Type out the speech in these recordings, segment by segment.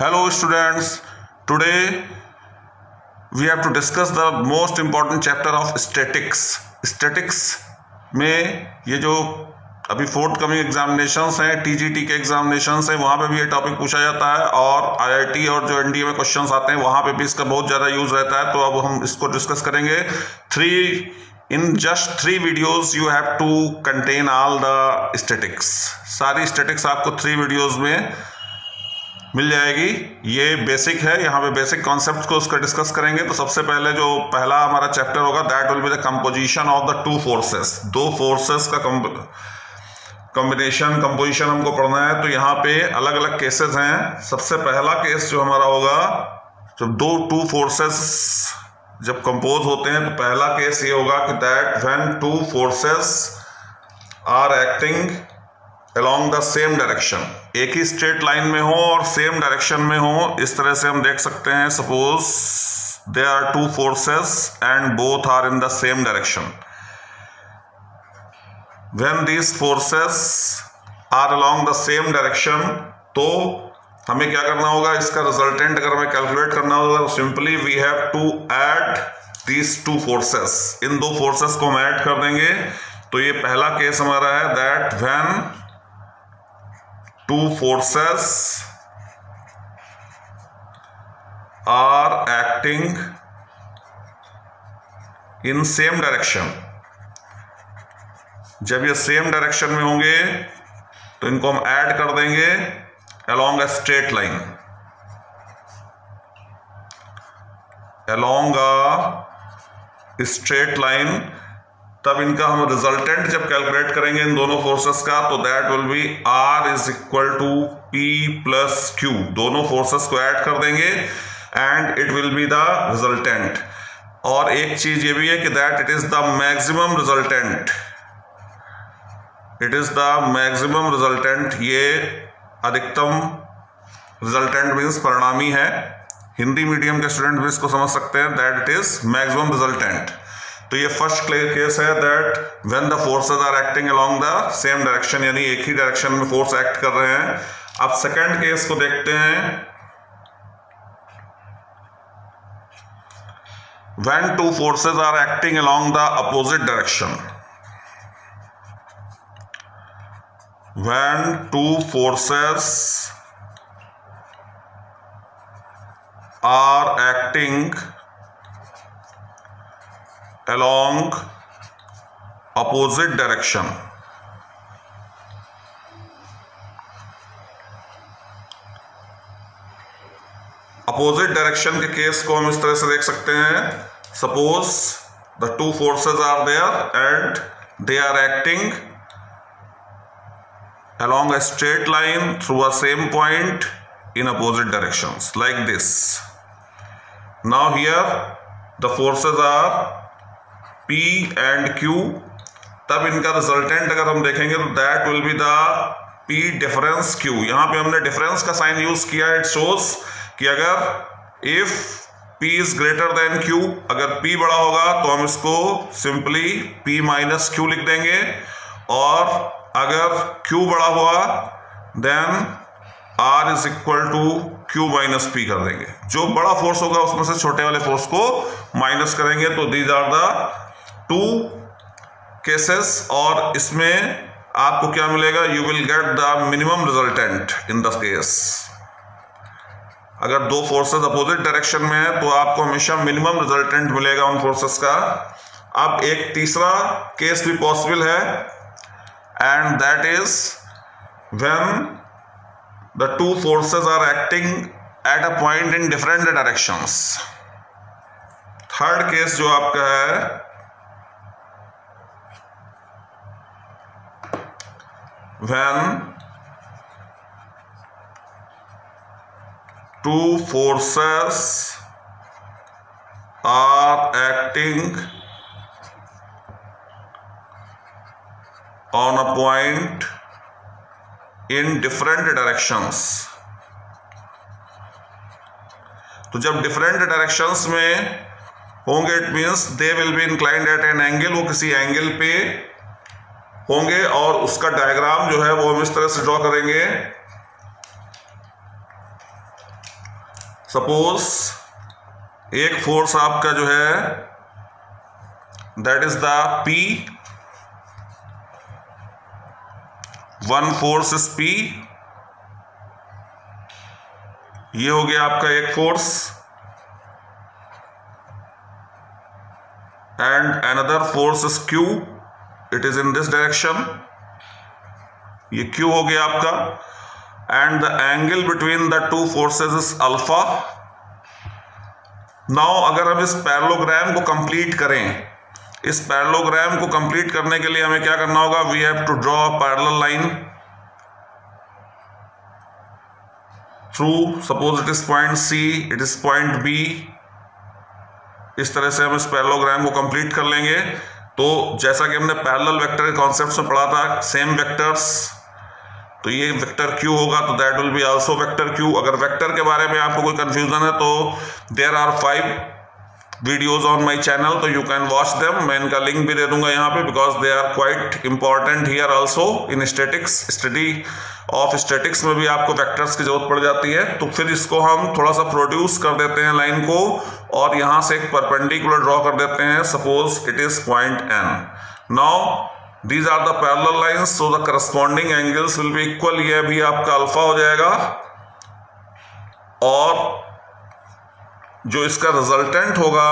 Hello students, today we have to discuss the most important chapter of statics. Statics में ये जो अभी fourth coming examinations हैं TGT के एग्जामिनेशंस हैं वहाँ पे भी ये टॉपिक पूछा जाता है और आईआईटी और जो एनडीए में क्वेश्चंस आते हैं वहाँ पे भी इसका बहुत ज़्यादा यूज़ रहता है तो अब हम इसको डिस्कस करेंगे। Three in just three videos you have to contain all the statics सारी स्टेटिक्स आपको थ्री वीडियोस में मिल जाएगी। ये बेसिक है। यहाँ पे बेसिक कॉन्सेप्ट को उसका डिस्कस करेंगे। तो सबसे पहले जो पहला हमारा चैप्टर होगा that will be the composition of the two forces दो फोर्सेस का कॉम्बिनेशन कंपोजिशन हमको पढ़ना है। तो यहाँ पे अलग अलग केसेस हैं। सबसे पहला केस जो हमारा होगा, जब दो टू फोर्सेस जब कंपोज होते हैं तो पहला केस ये होगा कि that when two forces are acting along the same direction एक ही स्ट्रेट लाइन में हो और सेम डायरेक्शन में हो, इस तरह से हम देख सकते हैं suppose they are two forces and both are in the same direction when these forces are along the same direction तो हमें क्या करना होगा? इसका रिजल्टेंट अगर हमें कैलकुलेट करना होगा simply we have to add these two forces in दो फोर्सेस को हम ऐड कर देंगे। तो ये पहला केस हमारा है that when two forces are acting in same direction जब ये सेम डायरेक्शन में होंगे तो इनको हम ऐड कर देंगे along a straight line along a straight line तब इनका हम रिजल्टेंट जब कैलकुलेट करेंगे इन दोनों फोर्सेस का तो that will be R is equal to P plus Q दोनों फोर्सेस को ऐड कर देंगे and it will be the resultant और एक चीज़ ये भी है कि that it is the maximum resultant it is the maximum resultant ये अधिकतम रिजल्टेंट मीन्स परिणामी है. हिंदी मीडियम के स्टूडेंट भी इसको समझ सकते हैं that it is maximum resultant तो ये फ़र्स्ट केस है that when the forces are acting along the same direction यानी एक ही डायरेक्शन में फोर्स एक्ट कर रहे हैं। अब सेकंड केस को देखते हैं। When two forces are acting along the opposite direction, when two forces are acting along opposite direction opposite direction के केस को हम इस तरह से देख सकते हैं suppose the two forces are there and they are acting along a straight line through a same point in opposite directions like this now here the forces are P and Q तब इनका resultant अगर हम देखेंगे तो that will be the P difference Q यहाँ पे हमने difference का साइन यूज़ किया इट शोज़ कि अगर if P is greater than Q, अगर P बड़ा होगा तो हम इसको सिंपली P माइनस क्यू लिख देंगे और अगर Q बड़ा हुआ then R is equal to Q minus P कर देंगे। जो बड़ा फोर्स होगा, उसमें से छोटे वाले फोर्स को माइनस करेंगे तो these are the two cases और इसमें आपको क्या मिलेगा? You will get the minimum resultant in the case अगर दो फोर्सेस अपोजिट डायरेक्शन में है तो आपको हमेशा मिनिमम रिजल्टेंट मिलेगा उन फोर्सेस का। अब एक तीसरा केस भी पॉसिबल है and that is when the two forces are acting at a point in different directions third case जो आपका है when two forces are acting on a point in different directions तो जब डिफरेंट डायरेक्शंस में होंगे it means they will be inclined at an angle वो किसी angle पे होंगे और उसका डायग्राम जो है वो हम इस तरह से ड्रॉ करेंगे। सपोज़ एक फोर्स आपका जो है that is the P one force is P ये हो गया आपका एक force and another force is Q it is in this direction ये क्यू हो गया आपका. And the angle between the two forces is alpha now अगर हम इस पैरलोग्राम को कंप्लीट करें, इस पैरलोग्राम को कंप्लीट करने के लिए हमें क्या करना होगा? We have to draw parallel line through suppose it is point C it is point B इस तरह से हम इस पैरलोग्राम को कंप्लीट कर लेंगे। तो जैसा कि हमने पैरेलल वेक्टर के कॉन्सेप्ट में पढ़ा था सेम वेक्टर्स तो ये वेक्टर क्यू होगा तो that will be also vector Q अगर वेक्टर के बारे में आपको कोई कंफ्यूजन है तो there are five videos on my channel तो यू कैन वॉच देम मैं इनका लिंक भी दे दूँगा यहाँ पे because they are quite important here also in statics study of statics में भी आपको वेक्टर्स की ज़रूरत पड़ जाती है। तो फिर इसको हम थोड़ा सा प्रोड्यूस कर देते हैं लाइन को, और यहाँ से एक परपेंडिकुलर ड्रॉ कर देते हैं। Suppose it is point N now these are the parallel lines so the corresponding angles will be equal ये भी आपका अल्फ़ा हो जाएगा। और जो इसका रिजल्टेंट होगा,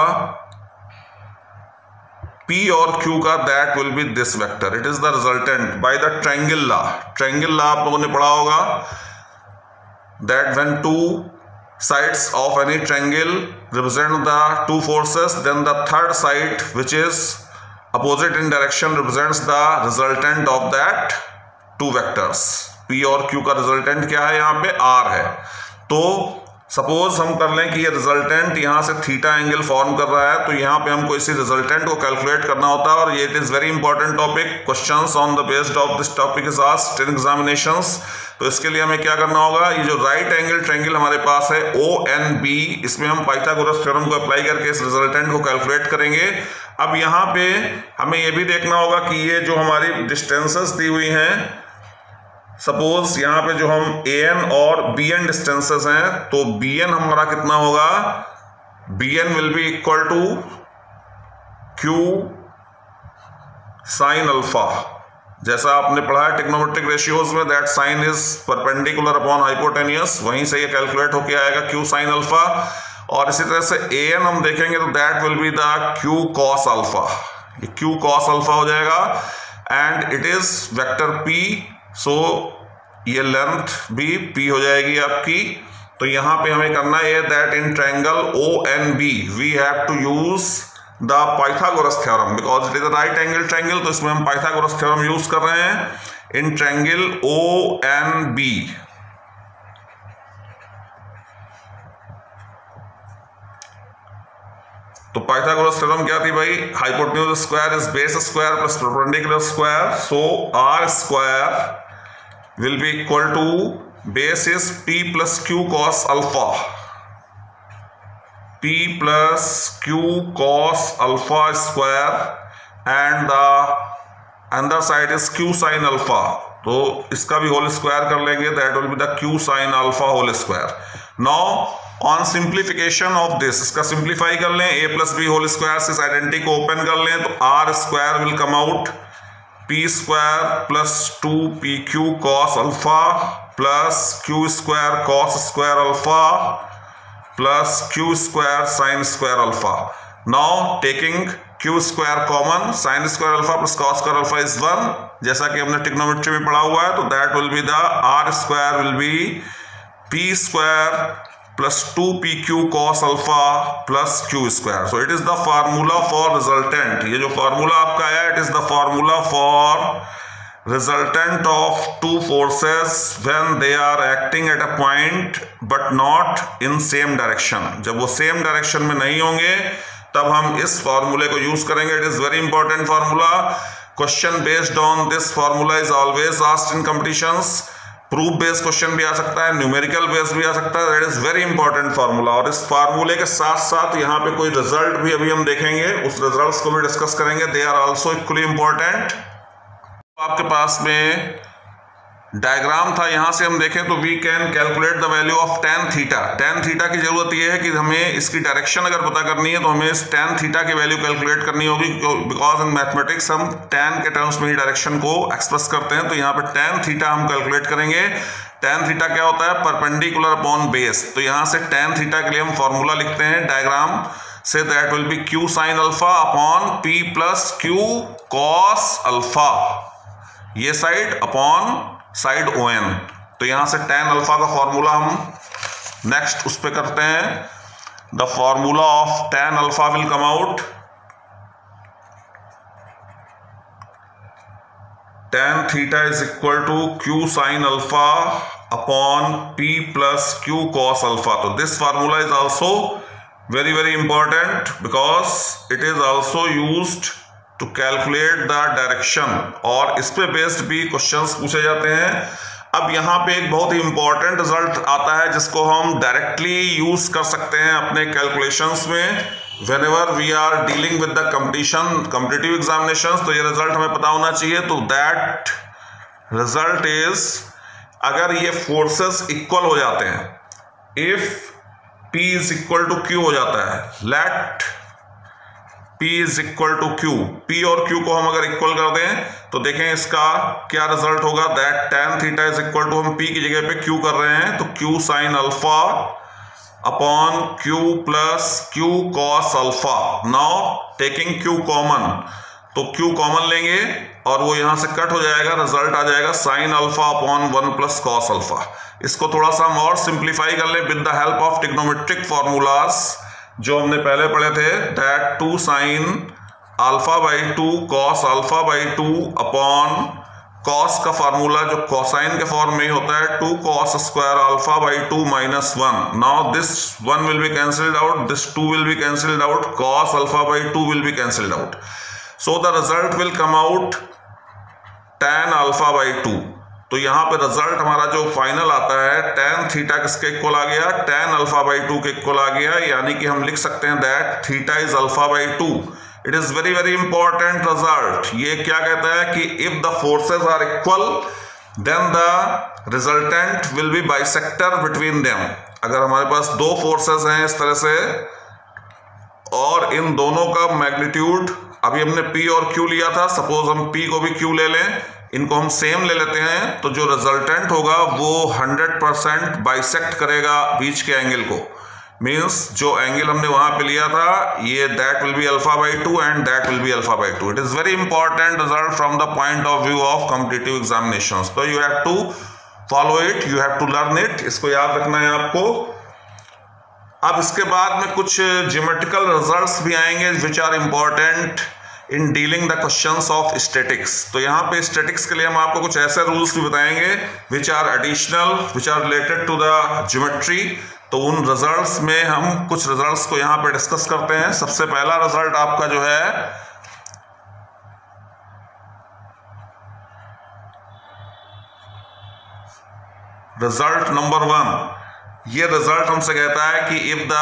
P और Q का that will be this vector it is the resultant by the triangle law triangle law आप लोगों ने पढ़ा होगा that when two sides of any triangle represent the two forces then the third side which is opposite in direction represents the resultant of that two vectors P और Q का resultant क्या है यहाँ पर आर है. तो suppose हम कर लें कि ये रिजल्टेंट यहाँ से थीटा एंगल फॉर्म कर रहा है तो यहाँ पे हमको इसी रिजल्टेंट को कैलकुलेट करना होता है और ये it is very important topic questions on the based of this topic is asked in examinations तो इसके लिए हमें क्या करना होगा? ये जो राइट एंगल ट्रेंगल हमारे पास है ओ एन बी इसमें हम पाइथागोरस थ्योरम को अप्लाई करके इस रिजल्टेंट को कैलकुलेट करेंगे। अब यहाँ पे हमें ये भी देखना होगा कि ये जो हमारी डिस्टेंसेस दी हुई हैं सपोज़ यहाँ पे जो हम ए एन और बी एन डिस्टेंसेस हैं तो बी एन हमारा कितना होगा? B N will be equal to Q sine alpha जैसा आपने पढ़ा है टेक्नोमेट्रिक रेशियोज में that sine is perpendicular upon hypotenuse वहीं से ये कैलकुलेट होके आएगा क्यू साइन अल्फ़ा और इसी तरह से ए एन हम देखेंगे तो that will be the Q cos alpha ये क्यू कॉस अल्फ़ा हो जाएगा। And it is vector P so ये लेंथ भी पी हो जाएगी आपकी। तो यहाँ पे हमें करना है that in triangle O N B we have to use the Pythagoras theorem because it is a right angle triangle तो इसमें हम पाइथागोरस थ्योरम यूज़ कर रहे हैं। In triangle O N B तो पाइथागोरस थ्योरम क्या थी भाई? Hypotenuse square is base square plus perpendicular square so R square will be equal to base is p plus q cos alpha. P plus q cos alpha square and the अंदर side is Q sine alpha तो इसका भी whole square कर लेंगे that will be the Q sine alpha whole square now on simplification of this इसका simplify कर लें A plus B whole square से इस आइडेंटिटी को ओपन कर लें तो R square will come out P square plus two P Q cos alpha plus Q square cos square alpha plus Q square sine square alpha now taking Q square common sine square alpha plus cos square alpha is one जैसा कि हमने trigonometry में पढ़ा हुआ है तो that will be the R square will be P square plus 2pq cos alpha plus q square so it is the formula for resultant ये जो formula आपका है it is the formula for resultant of two forces when they are acting at a point but not in same direction जब वो same direction में नहीं होंगे तब हम इस फॉर्मूले को यूज़ करेंगे it is very important formula question based on this formula is always asked in competitions proof based question भी आ सकता है न्यूमेरिकल बेस्ड भी आ सकता है that is very important formula और इस फार्मूले के साथ साथ यहाँ पे कोई रिज़ल्ट भी अभी हम देखेंगे, उस रिज़ल्ट को भी डिस्कस करेंगे. They are also equally important आपके पास में डायग्राम था, यहाँ से हम देखें तो we can calculate the value of tan theta tan theta की ज़रूरत यह है कि हमें इसकी डायरेक्शन अगर पता करनी है तो हमें इस टेन थीटा की वैल्यू कैलकुलेट करनी होगी बिकॉज़ इन मैथमेटिक्स हम टेन के टर्म्स में ही डायरेक्शन को एक्सप्रेस करते हैं तो यहाँ पे टेन थीटा हम कैलकुलेट करेंगे। टेन थीटा क्या होता है? परपेंडिकुलर अपॉन बेस तो यहाँ से टेन थीटा के लिए हम फॉर्मूला लिखते हैं डायग्राम से that will be Q sine alpha upon P plus Q cos alpha ये side upon side O N तो यहाँ से टेन अल्फ़ा का फॉर्मूला हम नेक्स्ट उस पर करते हैं। The formula of tan alpha will come out tan theta is equal to Q sine alpha upon P plus Q cos alpha तो this formula is also very very important because it is also used to calculate the direction और इस पे based भी questions पूछे जाते हैं। अब यहाँ पे एक बहुत ही इंपॉर्टेंट रिज़ल्ट आता है, जिसको हम डायरेक्टली यूज़ कर सकते हैं अपने कैलकुलेशंस में। Whenever we are dealing with the competition competitive examination तो ये रिज़ल्ट हमें पता होना चाहिए। तो दैट रिज़ल्ट इज़ अगर ये फोर्सेस इक्वल हो जाते हैं if P is equal to Q हो जाता है let P is equal to Q P और Q को हम अगर इक्वल कर दें तो देखें इसका क्या रिज़ल्ट होगा? That tan theta is equal to हम P की जगह पे Q कर रहे हैं तो Q sine alpha upon Q plus Q cos alpha now taking Q common तो Q कॉमन लेंगे, और वो यहाँ से कट हो जाएगा रिज़ल्ट आ जाएगा sine alpha upon one plus cos alpha इसको थोड़ा सा हम और सिंप्लीफाई कर ले with the help of trigonometric formulas जो हमने पहले पढ़े थे that two sine alpha by two cos alpha by two upon cos का फार्मूला जो कॉसाइन के फॉर्म में ही होता है two cos square alpha by two minus one now this one will be cancelled out this two will be cancelled out cos alpha by two will be cancelled out so the result will come out tan alpha by two तो यहाँ पे result हमारा जो final आता है tan theta किसके equal आ गया? टेन अल्फ़ा बाई टू के इक्वल आ गया। यानी कि हम लिख सकते हैं that theta is alpha by two it is very very important result ये क्या कहता है कि if the forces are equal then the resultant will be bisector between them अगर हमारे पास दो फोर्सेस हैं इस तरह से, और इन दोनों का मैग्नीट्यूड अभी हमने P और Q लिया था सपोज़ हम P को भी Q ले लें इनको हम सेम ले लेते हैं तो जो रिजल्टेंट होगा वो 100 परसेंट बाइसेक्ट करेगा बीच के एंगल को। मीन्स जो एंगल हमने वहाँ पे लिया था, ये that will be alpha by two and that will be alpha by two it is very important result from the point of view of competitive examination तो you have to follow it you have to learn it इसको याद रखना है आपको। अब इसके बाद में कुछ जियोमेट्रिकल रिजल्ट्स भी आएँगे which are important in dealing the question of statics तो यहाँ पे स्टेटिक्स के लिए हम आपको कुछ ऐसे रूल्स भी बताएँगे which are additional which are related to the geometry तो उन रिजल्ट्स में हम कुछ रिजल्ट्स को यहाँ पे डिस्कस करते हैं। सबसे पहला रिज़ल्ट आपका जो है रिज़ल्ट नंबर वन ये रिज़ल्ट हमसे कहता है कि if the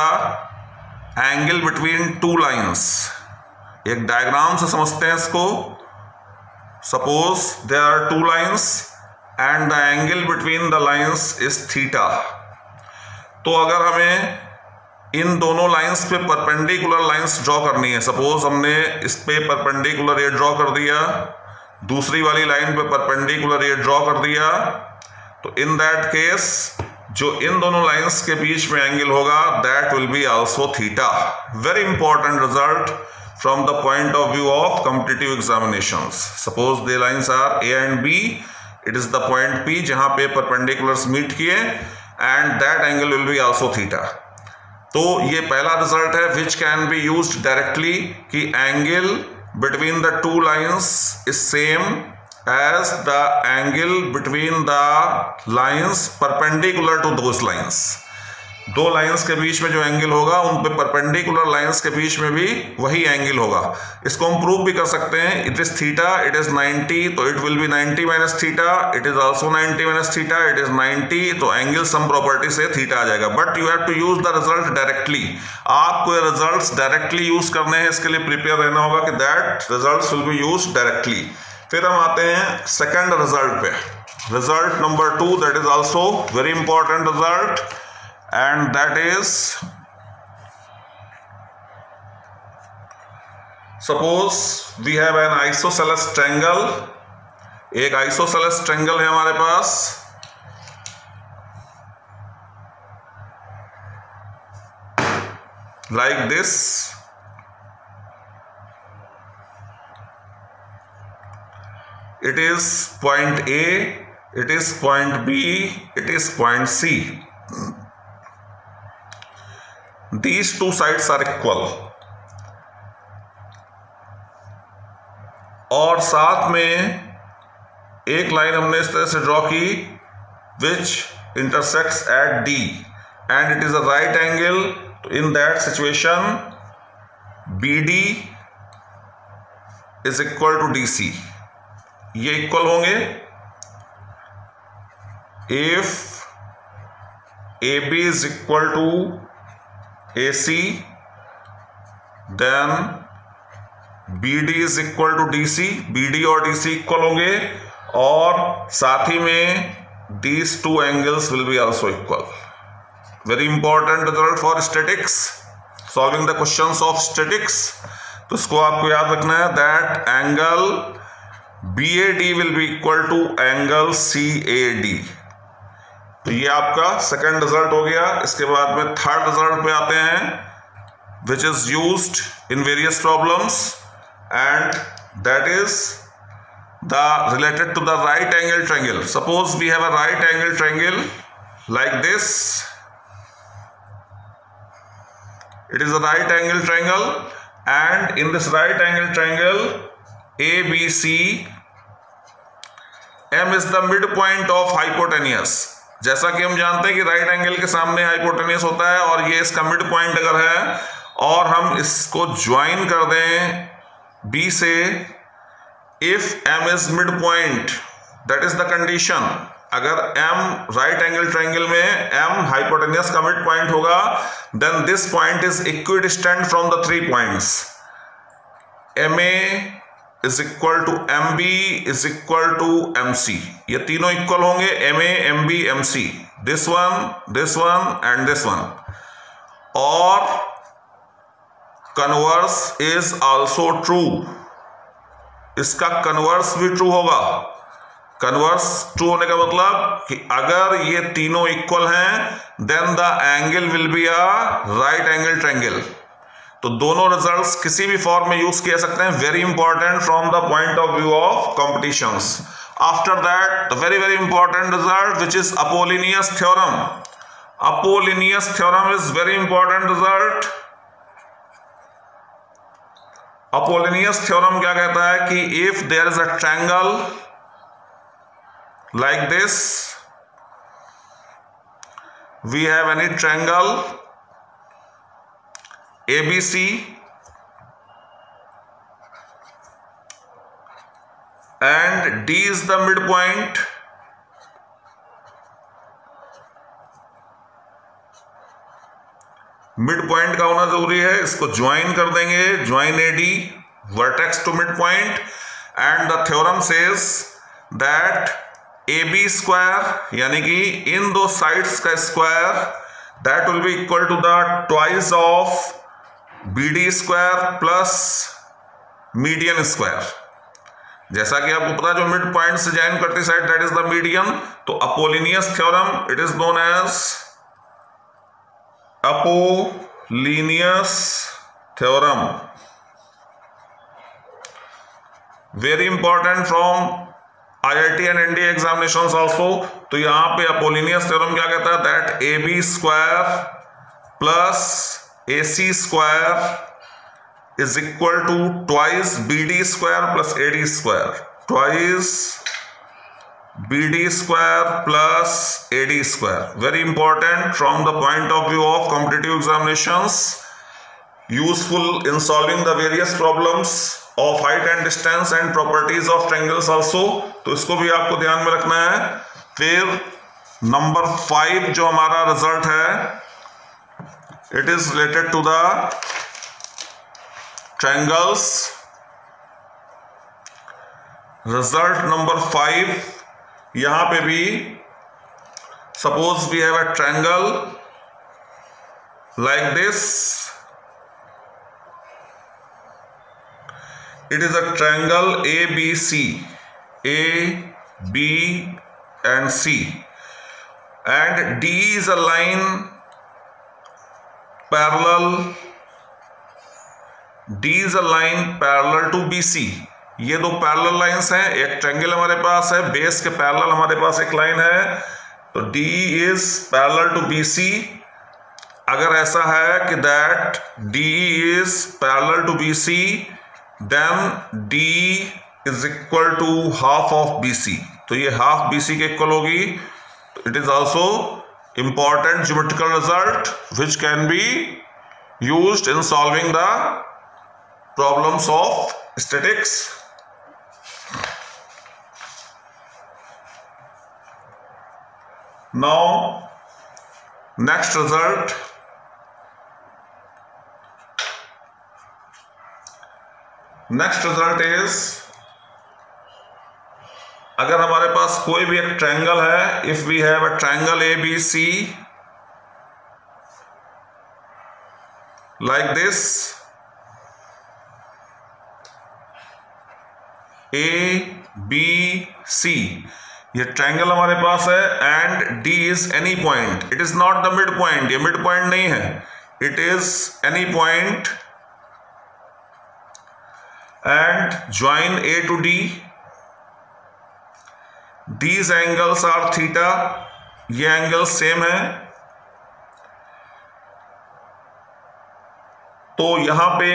angle between two lines एक डायग्राम से समझते हैं इसको। Suppose there are two lines and the angle between the lines is theta तो अगर हमें इन दोनों लाइंस पे परपेंडिकुलर लाइंस ड्रॉ करनी है सपोज़ हमने इस पे परपेंडिकुलर ये ड्रॉ कर दिया, दूसरी वाली लाइन पे परपेंडिकुलर ये ड्रॉ कर दिया तो इन दैट केस जो इन दोनों लाइंस के बीच में एंगल होगा that will be also theta very important result from the point of view of competitive examinations. Suppose the lines are A and B. It is the point P जहाँ पे perpendiculars meet किए and that angle will be also theta. तो ये पहला result है which can be use directly कि angle between the two lines is same as the angle between the lines perpendicular to those lines दो lines के बीच में जो एंगल होगा, उन पे परपेंडिकुलर लाइंस के बीच में भी वही एंगल होगा। इसको हम प्रूव भी कर सकते हैं। It is theta it is 90 तो it will be 90 minus theta it is also 90 minus theta it is 90 तो एंगल सम प्रॉपर्टी से थीटा आ जाएगा। But you have to use the result directly आपको ये रिज़ल्ट डायरेक्टली यूज़ करने हैं। इसके लिए प्रिपेयर रहना होगा कि that result will be use directly फिर हम आते हैं सेकेंड रिज़ल्ट पे। Result number 2 that is also very important result. and that is suppose we have an isosceles triangle एक आइसोसेलेस ट्रेंगल है हमारे पास like this it is point A it is point B it is point C these two sides are equal. और साथ में एक line हमने इस तरह से ड्रॉ की which intersects at D and it is a right angle in that situation B D is equal to D C ये इक्वल होंगे. If A B is equal to A C then B D is equal to D C B D और D C equal होंगे और साथ ही में these two angles will be also equal very important result for statics solving the question of statics तो इसको आपको याद रखना है that angle B A D will be equal to angle C A D तो ये आपका सेकंड रिज़ल्ट हो गया। इसके बाद में थर्ड रिज़ल्ट पे आते हैं which is use in various problems and that is the related to the right angle triangle suppose we have a right angle triangle like this it is a right angle triangle and in this right angle triangle A B C M is the mid point of hypotenuse जैसा कि हम जानते हैं कि right angle के सामने hypotenuse होता है और ये इसका मिड पॉइंट अगर है, और हम इसको ज्वाइन कर दें बी से if M is mid point that is the condition अगर एम राइट एंगल ट्राइंगल में एम हाइपोटेनियस का मिड पॉइंट होगा then this point is equidistant from the three points M A is equal to M B is equal to M C ये तीनों equal होंगे M A M B M C this one this one and this one और converse is also true इसका converse भी true होगा. Converse true होने का मतलब कि अगर ये तीनों इक्वल हैं then the angle will be a right angle triangle तो दोनों रिजल्ट्स किसी भी फॉर्म में यूज़ किया सकते हैं. Very important from the point of view of competition after that the very very important result which is Apollonius theorem Apollonius theorem is very important result Apollonius theorem क्या कहता है कि if there is a triangle like this we have any triangle ABC D is the mid point mid point का होना ज़रूरी है, इसको join कर देंगे। Join A D vertex to mid point and the theorem says that A B square यानी कि इन दो साइड्स का square that will be equal to the twice of B D square plus median square जैसा कि आपको पता जो मिड पॉइंट से ज्वाइन करती side that is the medium तो Apollonius theorem it is known as Apollonius theorem. Very important from IIT and NDA examinations also तो यहाँ पे अपोलिनियस थ्योरम क्या कहता है? That A B square plus A C square is equal to twice B D square plus A D square twice B D square plus A D square very important from the point of view of competitive examination useful in solving the various problem of height and distance and properties of triangles also तो इसको भी आपको ध्यान में रखना है। फिर number five जो हमारा रिज़ल्ट है it is related to the triangles result number five यहाँ पे भी suppose we have a triangle like this it is a triangle ABC A B and C and D is a line parallel D a line line to B C ये दो parallel lines हैं, एक triangle हमारे पास है base के parallel हमारे पास एक लाइन है। तो D is parallel to B C अगर ऐसा है कि that D is parallel to B C then D is equal to half of B C तो ये हाफ़ बी सी के इक्वल होगी। It is also important geometrical result which can be use in solving the problems of statics now, next result. Next result is अगर हमारे पास कोई भी एक ट्रायंगल है if we have a triangle A B C like this A B C ये triangle हमारे पास है and D is any point it is not the mid point ये मिड पॉइंट नहीं है. It is any point and join A to D these angles are theta ये angle same है. तो यहाँ पे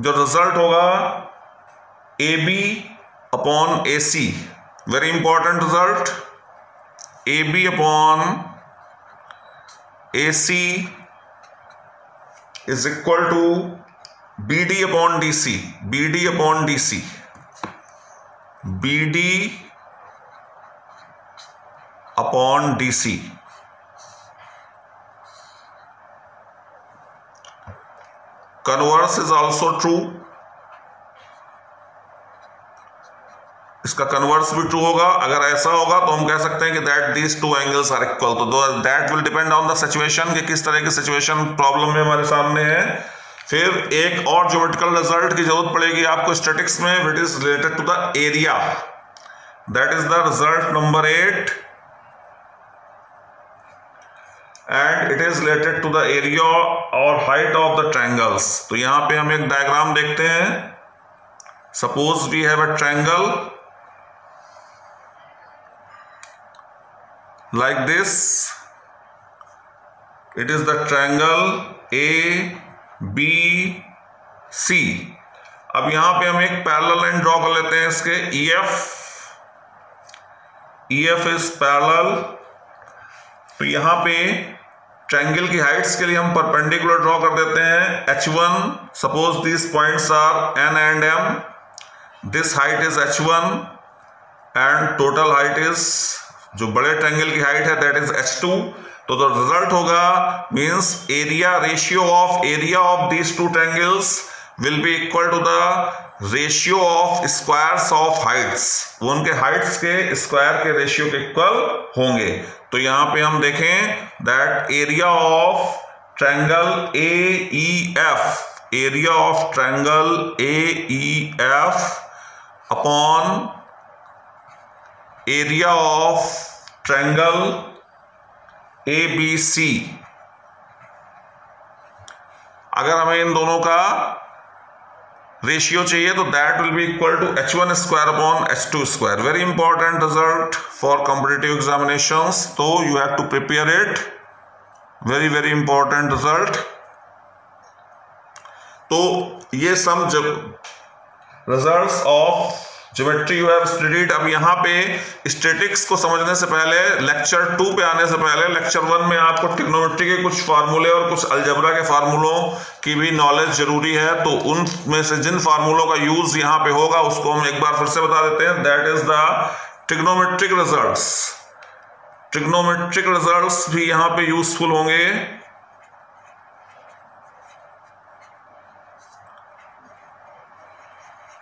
जो रिज़ल्ट होगा AB upon AC. Very important result. AB upon AC is equal to BD upon DC. BD upon DC. BD upon DC. Converse is also true. इसका converse भी true होगा। अगर ऐसा होगा तो हम कह सकते हैं कि that these two angles are equal तो that will depend on the situation कि किस तरह की सिचुएशन प्रॉब्लम में हमारे सामने है। फिर एक और ज्योमेट्रिकल रिज़ल्ट की ज़रूरत पड़ेगी आपको स्टेटिक्स में it is related to the area that is the result number eight and it is related to the area और हाइट ऑफ़ द ट्रैंगल्स तो यहाँ पे हम एक डायग्राम देखते हैं। Suppose we have a triangle like this, it is the triangle A, B, C. अब यहाँ पे हम एक पैरेलल लाइन ड्रॉ कर लेते हैं इसके EF EF इज़ पैरेलल तो यहाँ पे ट्रायंगल की हाइट्स के लिए हम परपेंडिकुलर ड्रॉ कर देते हैं. H1 suppose this points are N and M. This height is H1 and total height is जो बड़े ट्रायंगल की हाइट है दैट इज़ एच टू तो द रिज़ल्ट होगा means area ratio of area of these two triangles will be equal to the ratio of squares of heights वो उनके heights के square के रेशियो के इक्वल होंगे। तो यहाँ पे हम देखें that area of triangle A E F area of triangle A E F upon area of triangle A B C अगर हमें इन दोनों का रेशियो चाहिए तो that will be equal to H one square upon H two square very important result for competitive examination तो you have to prepare it very very important result तो ये सम जब results of geometry you have studied अब यहाँ पे statics को समझने से पहले लेक्चर टू पे आने से पहले लेक्चर वन में आपको टिक्नोमेट्री के कुछ फार्मूले और कुछ अलजबरा के फार्मूलों की भी नॉलेज ज़रूरी है तो उनमें से जिन फार्मूलों का यूज़ यहाँ पे होगा, उसको हम एक बार फिर से बता देते हैं। That is the trigonometric result trigonometric result भी यहाँ पे यूजफुल होंगे।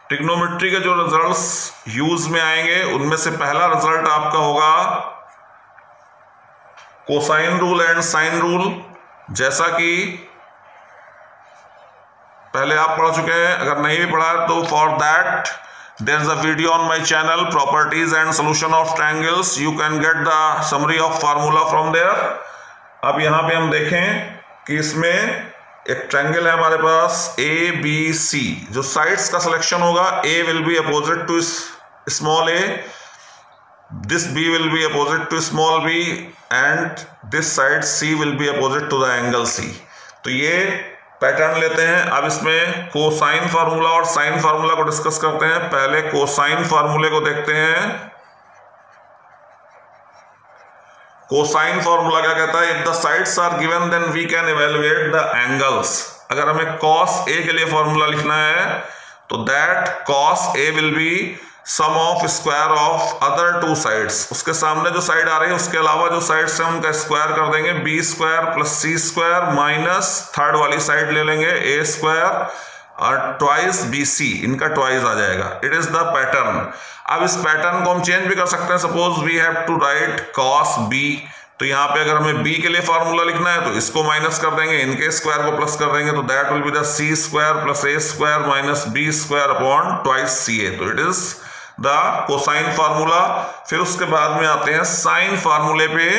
ट्रिग्नोमेट्री के जो रिजल्ट्स यूज़ में आएँगे, उनमें से पहला रिज़ल्ट आपका होगा cosine rule and sine rule जैसा कि पहले आप पढ़ चुके हैं, अगर नहीं भी पढ़ा तो for that there is a video on my channel properties and solution of triangles you can get the summary of formula from there अब यहाँ पे हम देखें कि इसमें एक ट्रायंगल है हमारे पास ए बी सी जो साइड्स का सिलेक्शन होगा A will be opposite to small a this b will be opposite to small b, and this side c will be opposite to the angle c तो ये pattern लेते हैं। अब इसमें cosine formula और sine formula को discuss करते हैं। पहले कोसाइन फार्मूले को देखते हैं। कोसाइन फॉर्मूला क्या कहता है? If the sides are given then we can evaluate the angles अगर हमें कॉस ए के लिए फॉर्मूला लिखना है तो that cos A will be sum of square of other two sides उसके सामने जो साइड आ रही है, उसके अलावा जो साइड से उनका स्क्वायर कर देंगे। B square plus C square minus third वाली साइड ले लेंगे। ए स्क्वायर और ट्वाइस बी सी इनका ट्वाइस आ जाएगा। इट इज़ द पैटर्न अब इस पैटर्न को हम चेंज भी कर सकते हैं। Suppose we have to write cos B तो यहाँ पे अगर हमें b के लिए फॉर्मूला लिखना है तो इसको माइनस कर देंगे। इनके स्क्वायर को प्लस कर देंगे तो that will be the C square plus A square minus B square upon twice C A तो it is the cosine formula फिर उसके बाद में आते हैं साइन फार्मूले पे।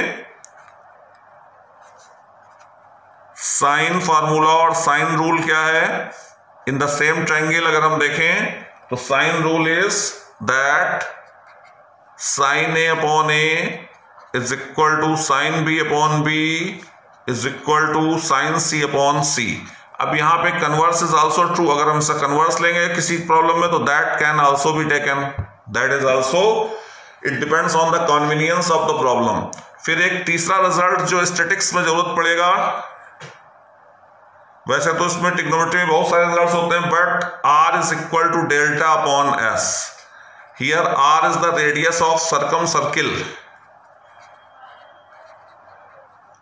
साइन फार्मूला और साइन रूल क्या है? इन द सेम ट्रायंगल अगर हम देखें तो sine rule is that sine A upon A is equal to sine B upon B is equal to sine C upon C अब यहाँ पे कन्वर्स इज़ आल्सो ट्रू अगर हम इसका कन्वर्स लेंगे किसी प्रॉब्लम में तो that can also be taken that is also it depends on the convenience of the problem फिर एक तीसरा रिज़ल्ट जो स्टेटिक्स में ज़रूरत पड़ेगा वैसे तो इसमें टिक्नोमेट्री में बहुत सारे रिजल्ट्स होते हैं but R is equal to delta upon S here R is the radius of circumcircle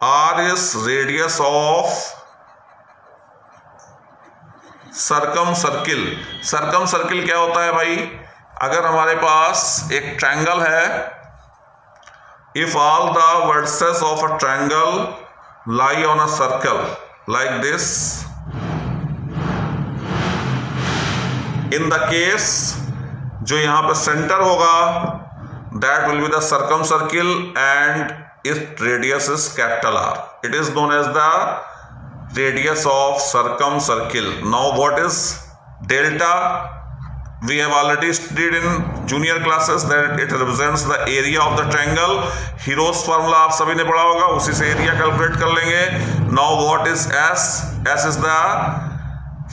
R is radius of circumcircle circumcircle क्या होता है भाई? अगर हमारे पास एक ट्रायंगल है if all the vertices of a triangle lie on a circle like this in the case जो यहाँ पर सेंटर होगा that will be the circumcircle and its radius is capital R. It is known as the radius of circumcircle. Now what is delta? We have already studied in junior classes that it represents the area of the triangle. Heroes formula आप सभी ने पढ़ा होगा उसी से area calculate कर लेंगे now what is s s is the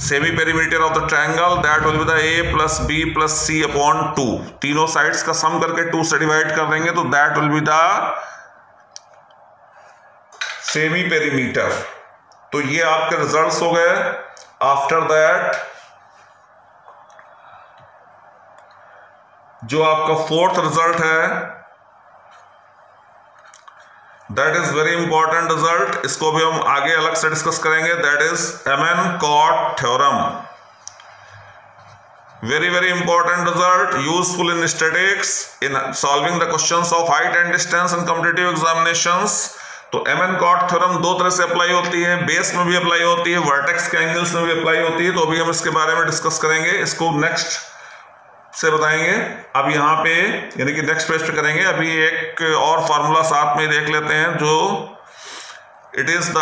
semi perimeter of the triangle that will be the a plus b plus c upon 2 तीनों साइड्स का सम करके 2 से डिवाइड कर देंगे तो that will be the semi perimeter तो ये आपके रिजल्ट्स हो गए आफ्टर दैट जो आपका फोर्थ रिज़ल्ट है that is very important result इसको भी हम आगे अलग से डिस्कस करेंगे. That is M N cot theorem very very important result useful in statics in solving the questions of height and distance in competitive examinations तो M N cot theorem दो तरह से अप्लाई होती है. बेस में भी apply होती है. वर्टेक्स के एंगल्स में भी अप्लाई होती है. तो अभी हम इसके बारे में डिस्कस करेंगे. इसको नेक्स्ट से बताएँगे। अब यहाँ पे, यानी कि नेक्स्ट पेज पे करेंगे। अभी एक और फार्मूला साथ में देख लेते हैं, जो it is the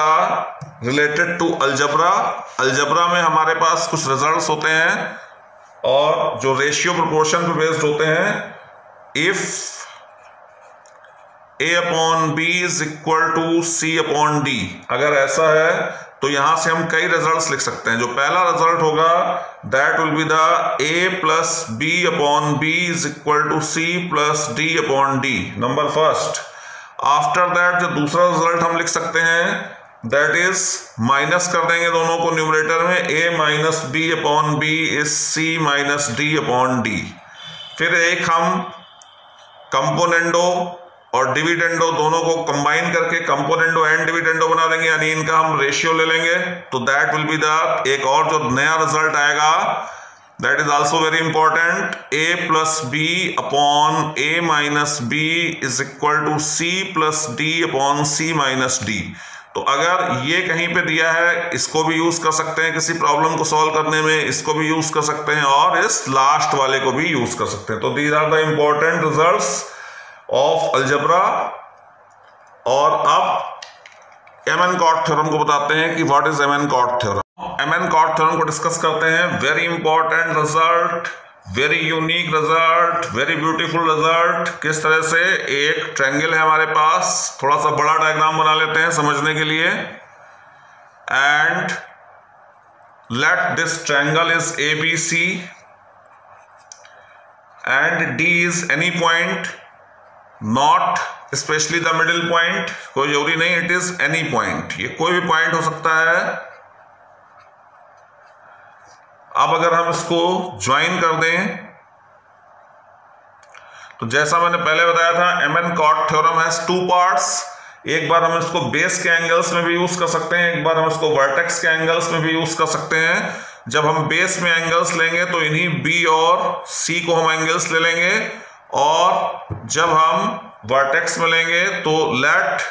related to algebra algebra में हमारे पास कुछ रिजल्ट्स होते हैं और जो रेशियो प्रोपोर्शन पे बेस्ड होते हैं if A upon B is equal to C upon D अगर ऐसा है तो यहाँ से हम कई रिजल्ट्स लिख सकते हैं। जो पहला रिज़ल्ट होगा that will be the A plus B upon B is equal to C plus D upon D number first after that जो दूसरा रिज़ल्ट हम लिख सकते हैं दैट इज़ माइनस कर देंगे दोनों को न्यूमरेटर में। A minus B upon B is C minus D upon D फिर एक हम कंपोनेंडो और डिविडेंडो दोनों को कंबाइन करके कंपोनेंडो एंड डिविडेंडो बना देंगे यानी इनका हम रेशियो ले लेंगे। तो दैट विल बी द एक और जो नया रिज़ल्ट आएगा, that is also very important A plus B upon a minus b is equal to C plus D upon c minus d तो अगर ये कहीं पे दिया है, इसको भी यूज़ कर सकते हैं किसी प्रॉब्लम को सॉल्व करने में, इसको भी यूज़ कर सकते हैं और इस लास्ट वाले को भी यूज़ कर सकते हैं। तो these are the important results of algebra और अब एम एन कॉट थ्योरम को बताते हैं कि what is M N cot theorem M N cot theorem को डिस्कस करते हैं। Very important result very unique result very beautiful result किस तरह से? एक ट्रैंगल है हमारे पास। थोड़ा सा बड़ा डायग्राम बना लेते हैं समझने के लिए। And let this triangle is A B C and D is any point not specially the middle point कोई ज़रूरी नहीं इट इज़ एनी पॉइंट ये कोई भी पॉइंट हो सकता है। अब अगर हम इसको ज्वाइन कर दें तो जैसा मैंने पहले बताया था M N cot theorem has two parts एक बार हम इसको बेस के एंगल्स में भी यूज़ कर सकते हैं, एक बार हम इसको वर्टेक्स के एंगल्स में भी यूज़ कर सकते हैं। जब हम बेस में एंगल्स लेंगे तो इन्हीं बी और सी को हम एंगल्स ले लेंगे। और जब हम वर्टेक्स में लेंगे तो let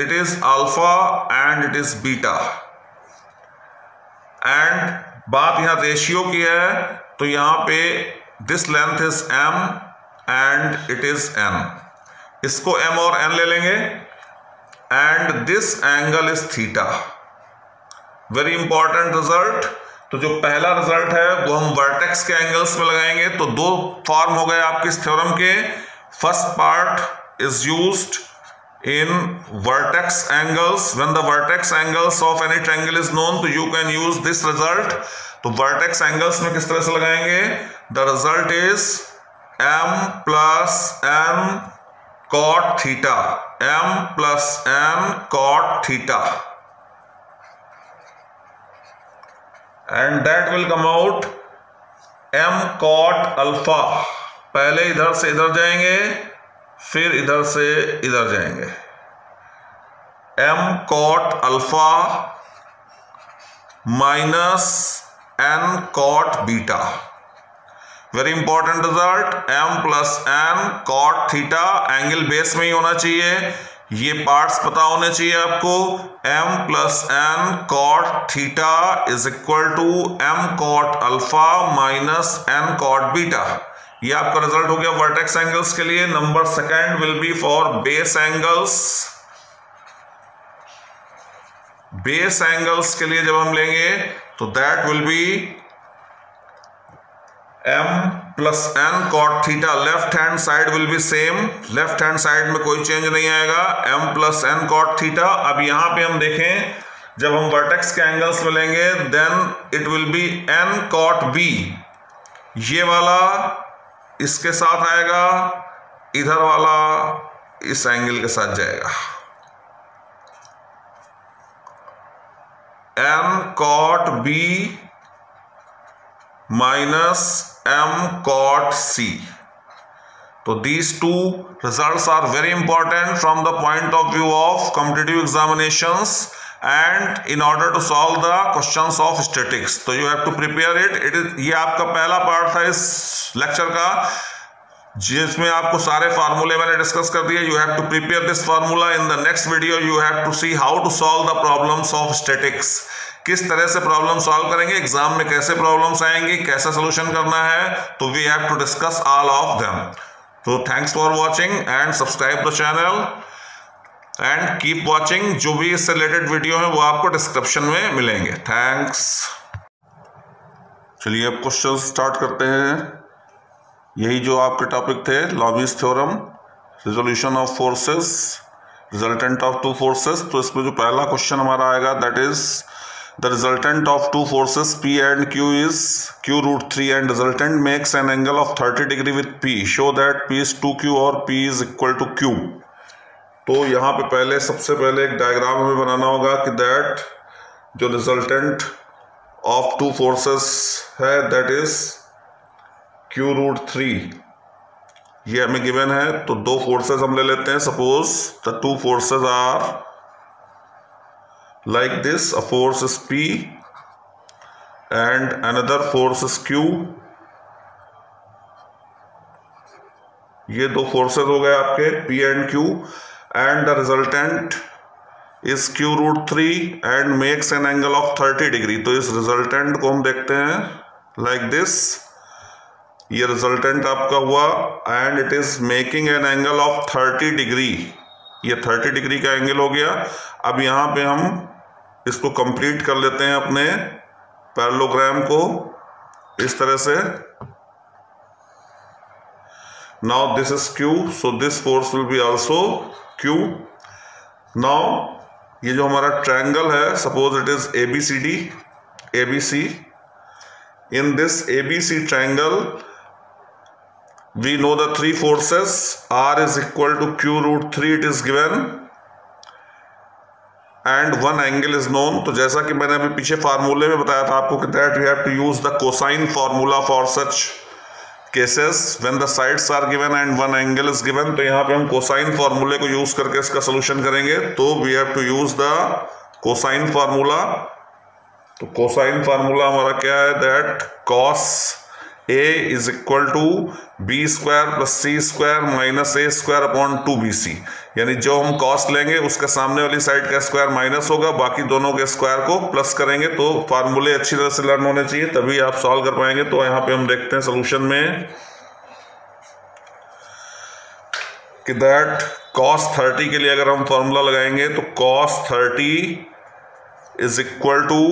it is alpha and it is beta and बात यहाँ रेशियो की है तो यहाँ पे this length is M and it is N इसको एम और एन ले लेंगे। And this angle is theta very important result तो जो पहला रिज़ल्ट है, वो हम वर्टेक्स के एंगल्स में लगाएँगे। तो दो फॉर्म हो गए आपके इस थ्योरम के। First part is use in vertex angles when the vertex angles of any triangle is known तो you can use this result तो वर्टेक्स एंगल्स में किस तरह से लगाएँगे? The result is M plus M cot theta M plus N cot theta and that will come out M cot alpha पहले इधर से इधर जाएँगे, फिर इधर से इधर जाएँगे। M cot alpha minus N cot beta very important result M plus N cot theta angle base में ही होना चाहिए। ये पार्ट्स पता होने चाहिए आपको। M plus N cot theta is equal to M cot alpha minus N cot beta ये आपका रिज़ल्ट हो गया वर्टेक्स एंगल्स के लिए। Number second will be for base angles base angles के लिए जब हम लेंगे तो that will be M plus N cot theta left hand side will be same. Left hand side में कोई चेंज नहीं आएगा। M plus N cot theta. अब यहाँ पे हम देखें, जब हम वर्टेक्स के एंगल्स में लेंगे then it will be N cot B ये वाला इसके साथ आएगा, इधर वाला इस एंगल के साथ जाएगा। M cot B minus M cot C तो these two results are very important from the point of view of competitive examinations and in order to solve the questions of statics तो you have to prepare it it is ये आपका पहला part था इस lecture का, जिसमें आपको सारे फार्मूले मैंने डिस्कस कर दिए. You have to prepare this formula in the next video you have to see how to solve the problems of statics किस तरह से प्रॉब्लम सॉल्व करेंगे एग्ज़ाम में कैसे प्रॉब्लम्स आएँगी, कैसा सोल्यूशन करना है तो we have to discuss all of them तो thanks for watching and subscribe the channel and keep watching जो भी इससे रिलेटेड वीडियो है, वो आपको डिस्क्रिप्शन में मिलेंगे. थैंक्स चलिए अब क्वेश्चन स्टार्ट करते हैं. यही जो आपके टॉपिक थे Lami's theorem resolution of forces resultant of two forces तो इसमें जो पहला क्वेश्चन हमारा आएगा that is the resultant of two forces P and Q is Q root three and resultant makes an angle of thirty degree with P show that P is two Q और P is equal to Q तो यहाँ पे पहले, सबसे पहले एक diagram हमें बनाना होगा कि दैट जो रिजल्टेंट ऑफ़ टू फोर्सेस है that is Q root three ये हमें गिवन है तो दो फोर्सेस हम ले लेते हैं. Suppose the two forces are like this a force is P and another force is q. ये दो फोर्सेस हो गए आपके, P and Q. And the resultant is Q root three and makes an angle of thirty degree तो इस resultant को हम देखते हैं लाइक like दिस ये रिजल्टेंट आपका हुआ and it is making an angle of thirty degree ये थर्टी डिग्री का एंगल हो गया. अब यहाँ पे हम इसको कंप्लीट कर लेते हैं अपने पैरलोग्राम को। इस तरह से। Now this is q, so this force will be also q. Now, ये जो हमारा ट्रायंगल है suppose it is A B C D A B C in this A B C triangle we know the three forces are is equal to Q root three it is given and one angle is known तो जैसा कि मैंने अभी पीछे फार्मूले में बताया था आपको कि that we have to use the cosine formula for such cases when the sides are given and one angle is given तो यहाँ पे हम कोसाइन फॉर्मूले को यूज़ करके इसका सोल्यूशन करेंगे। तो we have to use the cosine formula तो कोसाइन फार्मूला हमारा क्या है? That cos A is equal to B square plus C square minus A square upon two B C यानी जो हम कॉस्ट लेंगे, उसके सामने वाली साइड का स्क्वायर माइनस होगा, बाकी दोनों के स्क्वायर को प्लस करेंगे तो फार्मूले अच्छी तरह से लर्न होने चाहिए, तभी आप सॉल्व कर पाएँगे। तो यहाँ पे हम देखते हैं सोल्यूशन में कि दैट कॉस थर्टी के लिए अगर हम फॉर्मूला लगाएँगे तो cos thirty is equal to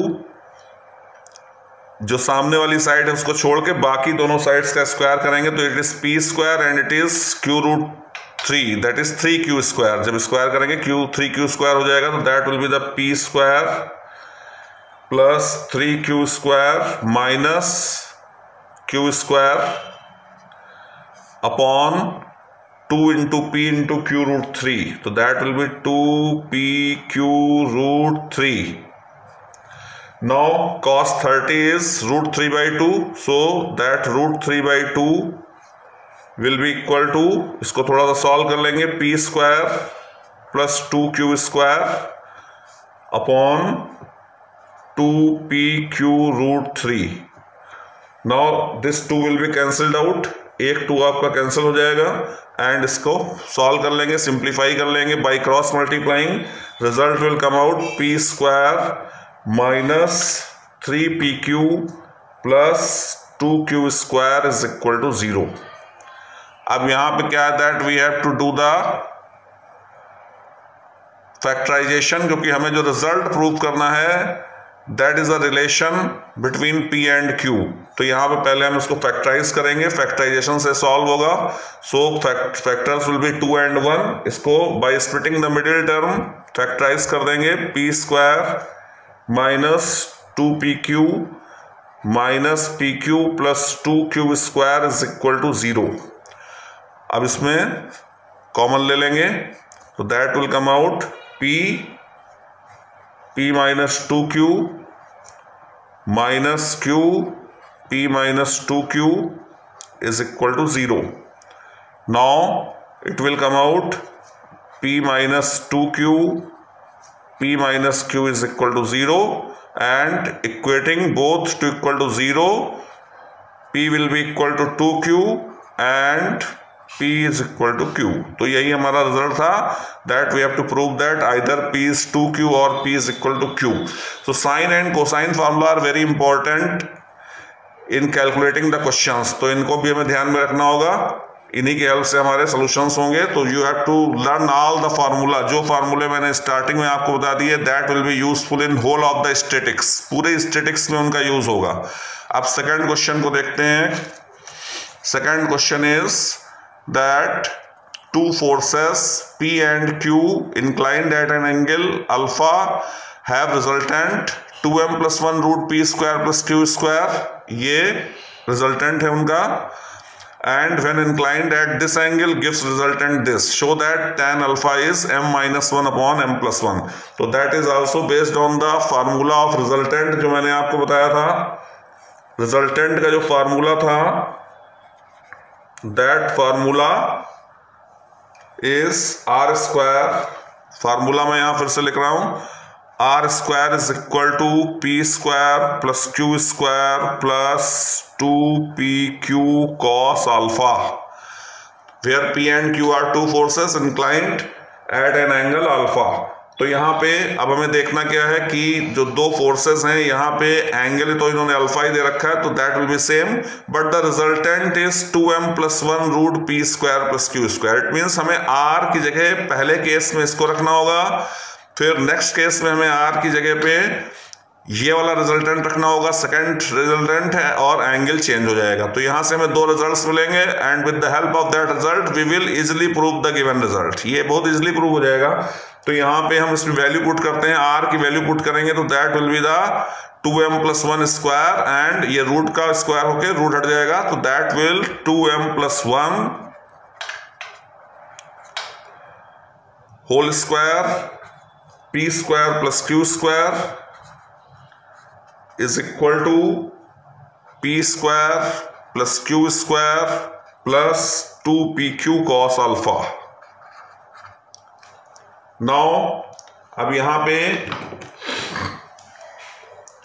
जो सामने वाली साइड है, उसको छोड़ के बाकी दोनों साइड्स का स्क्वायर करेंगे तो it is P square and it is Q root three that is three Q square जब स्क्वायर करेंगे क्यू थ्री क्यू स्क्वायर हो जाएगा तो that will be the P square plus three Q square minus Q square upon two into P into Q root three तो that will be two P Q root three now cos 30 is root 3 by 2 so that root 3 by 2 will be equal to इसको थोड़ा सा solve कर लेंगे P square plus two Q square upon two P Q root three now this two will be cancelled out एक two आपका cancel हो जाएगा एंड इसको सॉल्व कर लेंगे सिंप्लीफाई कर लेंगे by cross multiplying result will come out P square minus three P Q plus two Q square is equal to zero अब यहाँ पे क्या है that we have to do the factorization क्योंकि हमें जो रिज़ल्ट प्रूव करना है that is a relation between P and Q तो यहाँ पे पहले हम इसको फैक्टराइज करेंगे फैक्टराइजेशन से सॉल्व होगा। So factors will be two and one इसको by splitting the middle term factorize कर देंगे। P square minus two P Q minus P Q plus two Q square is equal to zero अब इसमें common ले लेंगे। तो that will come out P P minus two Q minus Q P minus two Q is equal to zero now it will come out P minus two Q p minus q is equal to 0 and equating both to equal to 0 p will be equal to 2q and p is equal to q. तो यही हमारा result था that we have to prove that either p is 2q और p is equal to q. So sin and cosine formula are very important in calculating the questions. तो इनको भी हमें ध्यान में रखना होगा। इन्हीं की हेल्प से हमारे सोल्यूशंस होंगे। तो you have to learn all the formula जो फार्मूले मैंने स्टार्टिंग में आपको बता दिए that will be useful in whole of the statics पूरे स्टेटिक्स में उनका यूज़ होगा। अब सेकंड क्वेश्चन को देखते हैं। Second question is two forces P and Q inclined at an angle alpha have resultant two M plus one root P square plus Q square ये resultant है उनका and when inclined at this angle gives resultant this show that tan alpha is m minus 1 upon m plus 1 so that is also based on the formula of resultant जो मैंने आपको बताया था resultant का जो formula था that formula is r square. Formula मैं यहाँ फिर से लिख रहा हूँ। R square is equal to P square plus Q square plus two P Q cos alpha where P and Q are two forces inclined at an angle alpha तो यहाँ पे अब हमें देखना क्या है कि जो दो फोर्सेस हैं, यहाँ पे एंगल तो इन्होंने अल्फ़ा ही दे रखा है तो that will be same but the resultant is two M plus one root P square plus Q square it means हमें आर की जगह पहले केस में इसको रखना होगा, फिर नेक्स्ट केस में हमें आर की जगह पे ये वाला रिजल्टेंट रखना होगा सेकंड रिजल्टेंट है और एंगल चेंज हो जाएगा। तो यहाँ से हमें दो रिजल्ट्स मिलेंगे and with the help of that result we will easily prove the given result ये बहुत इजिली प्रूव हो जाएगा। तो यहाँ पे हम इसमें वैल्यू पुट करते हैं आर की वैल्यू पुट करेंगे तो that will be the two M plus one square and ये रूट का स्क्वायर होके रूट हट जाएगा। तो that will two M plus one whole square P square plus Q square is equal to p square plus q square plus 2pq cos alpha. Now, अब यहाँ पे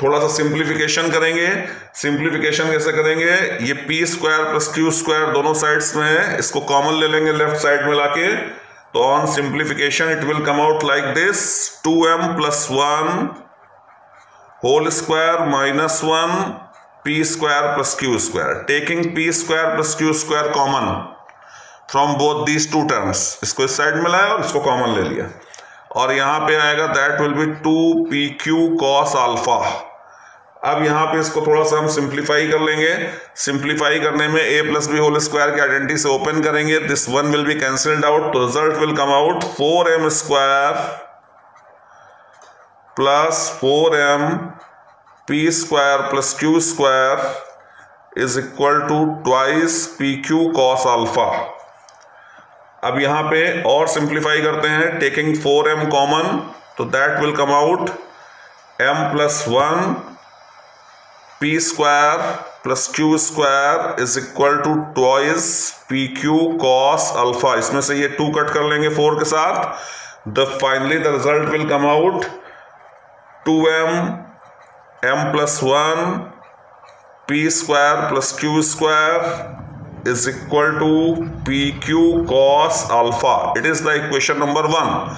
थोड़ा सा सिंप्लीफिकेशन करेंगे। सिंप्लीफिकेशन कैसे करेंगे? ये P square plus Q square दोनों साइड्स में है, इसको कॉमन ले लेंगे लेफ़्ट साइड में लाके। तो on simplification it will come out like this two M plus one whole square minus 1 p square plus q square. Taking p square plus q square common from both these two terms. इसको इस side में लाया और इसको common ले लिया। और यहाँ पे आएगा that will be two P Q cos alpha अब यहाँ पे इसको थोड़ा सा हम सिंप्लीफाई कर लेंगे। सिंप्लीफाई करने में A plus B whole square की आइडेंटिटी से ओपन करेंगे। This one will be cancelled out तो result will come out four M square plus 4m p square plus square is equal to twice P Q cos alpha अब यहाँ पे और simplify करते हैं टेकिंग फोर एम कॉमन तो that will come out M plus one P square plus Q square is equal to twice P Q cos alpha इसमें से ये टू कट कर लेंगे फोर के साथ. The finally the result will come out two M M plus one P square plus Q square is equal to P Q cos alpha it is the equation number one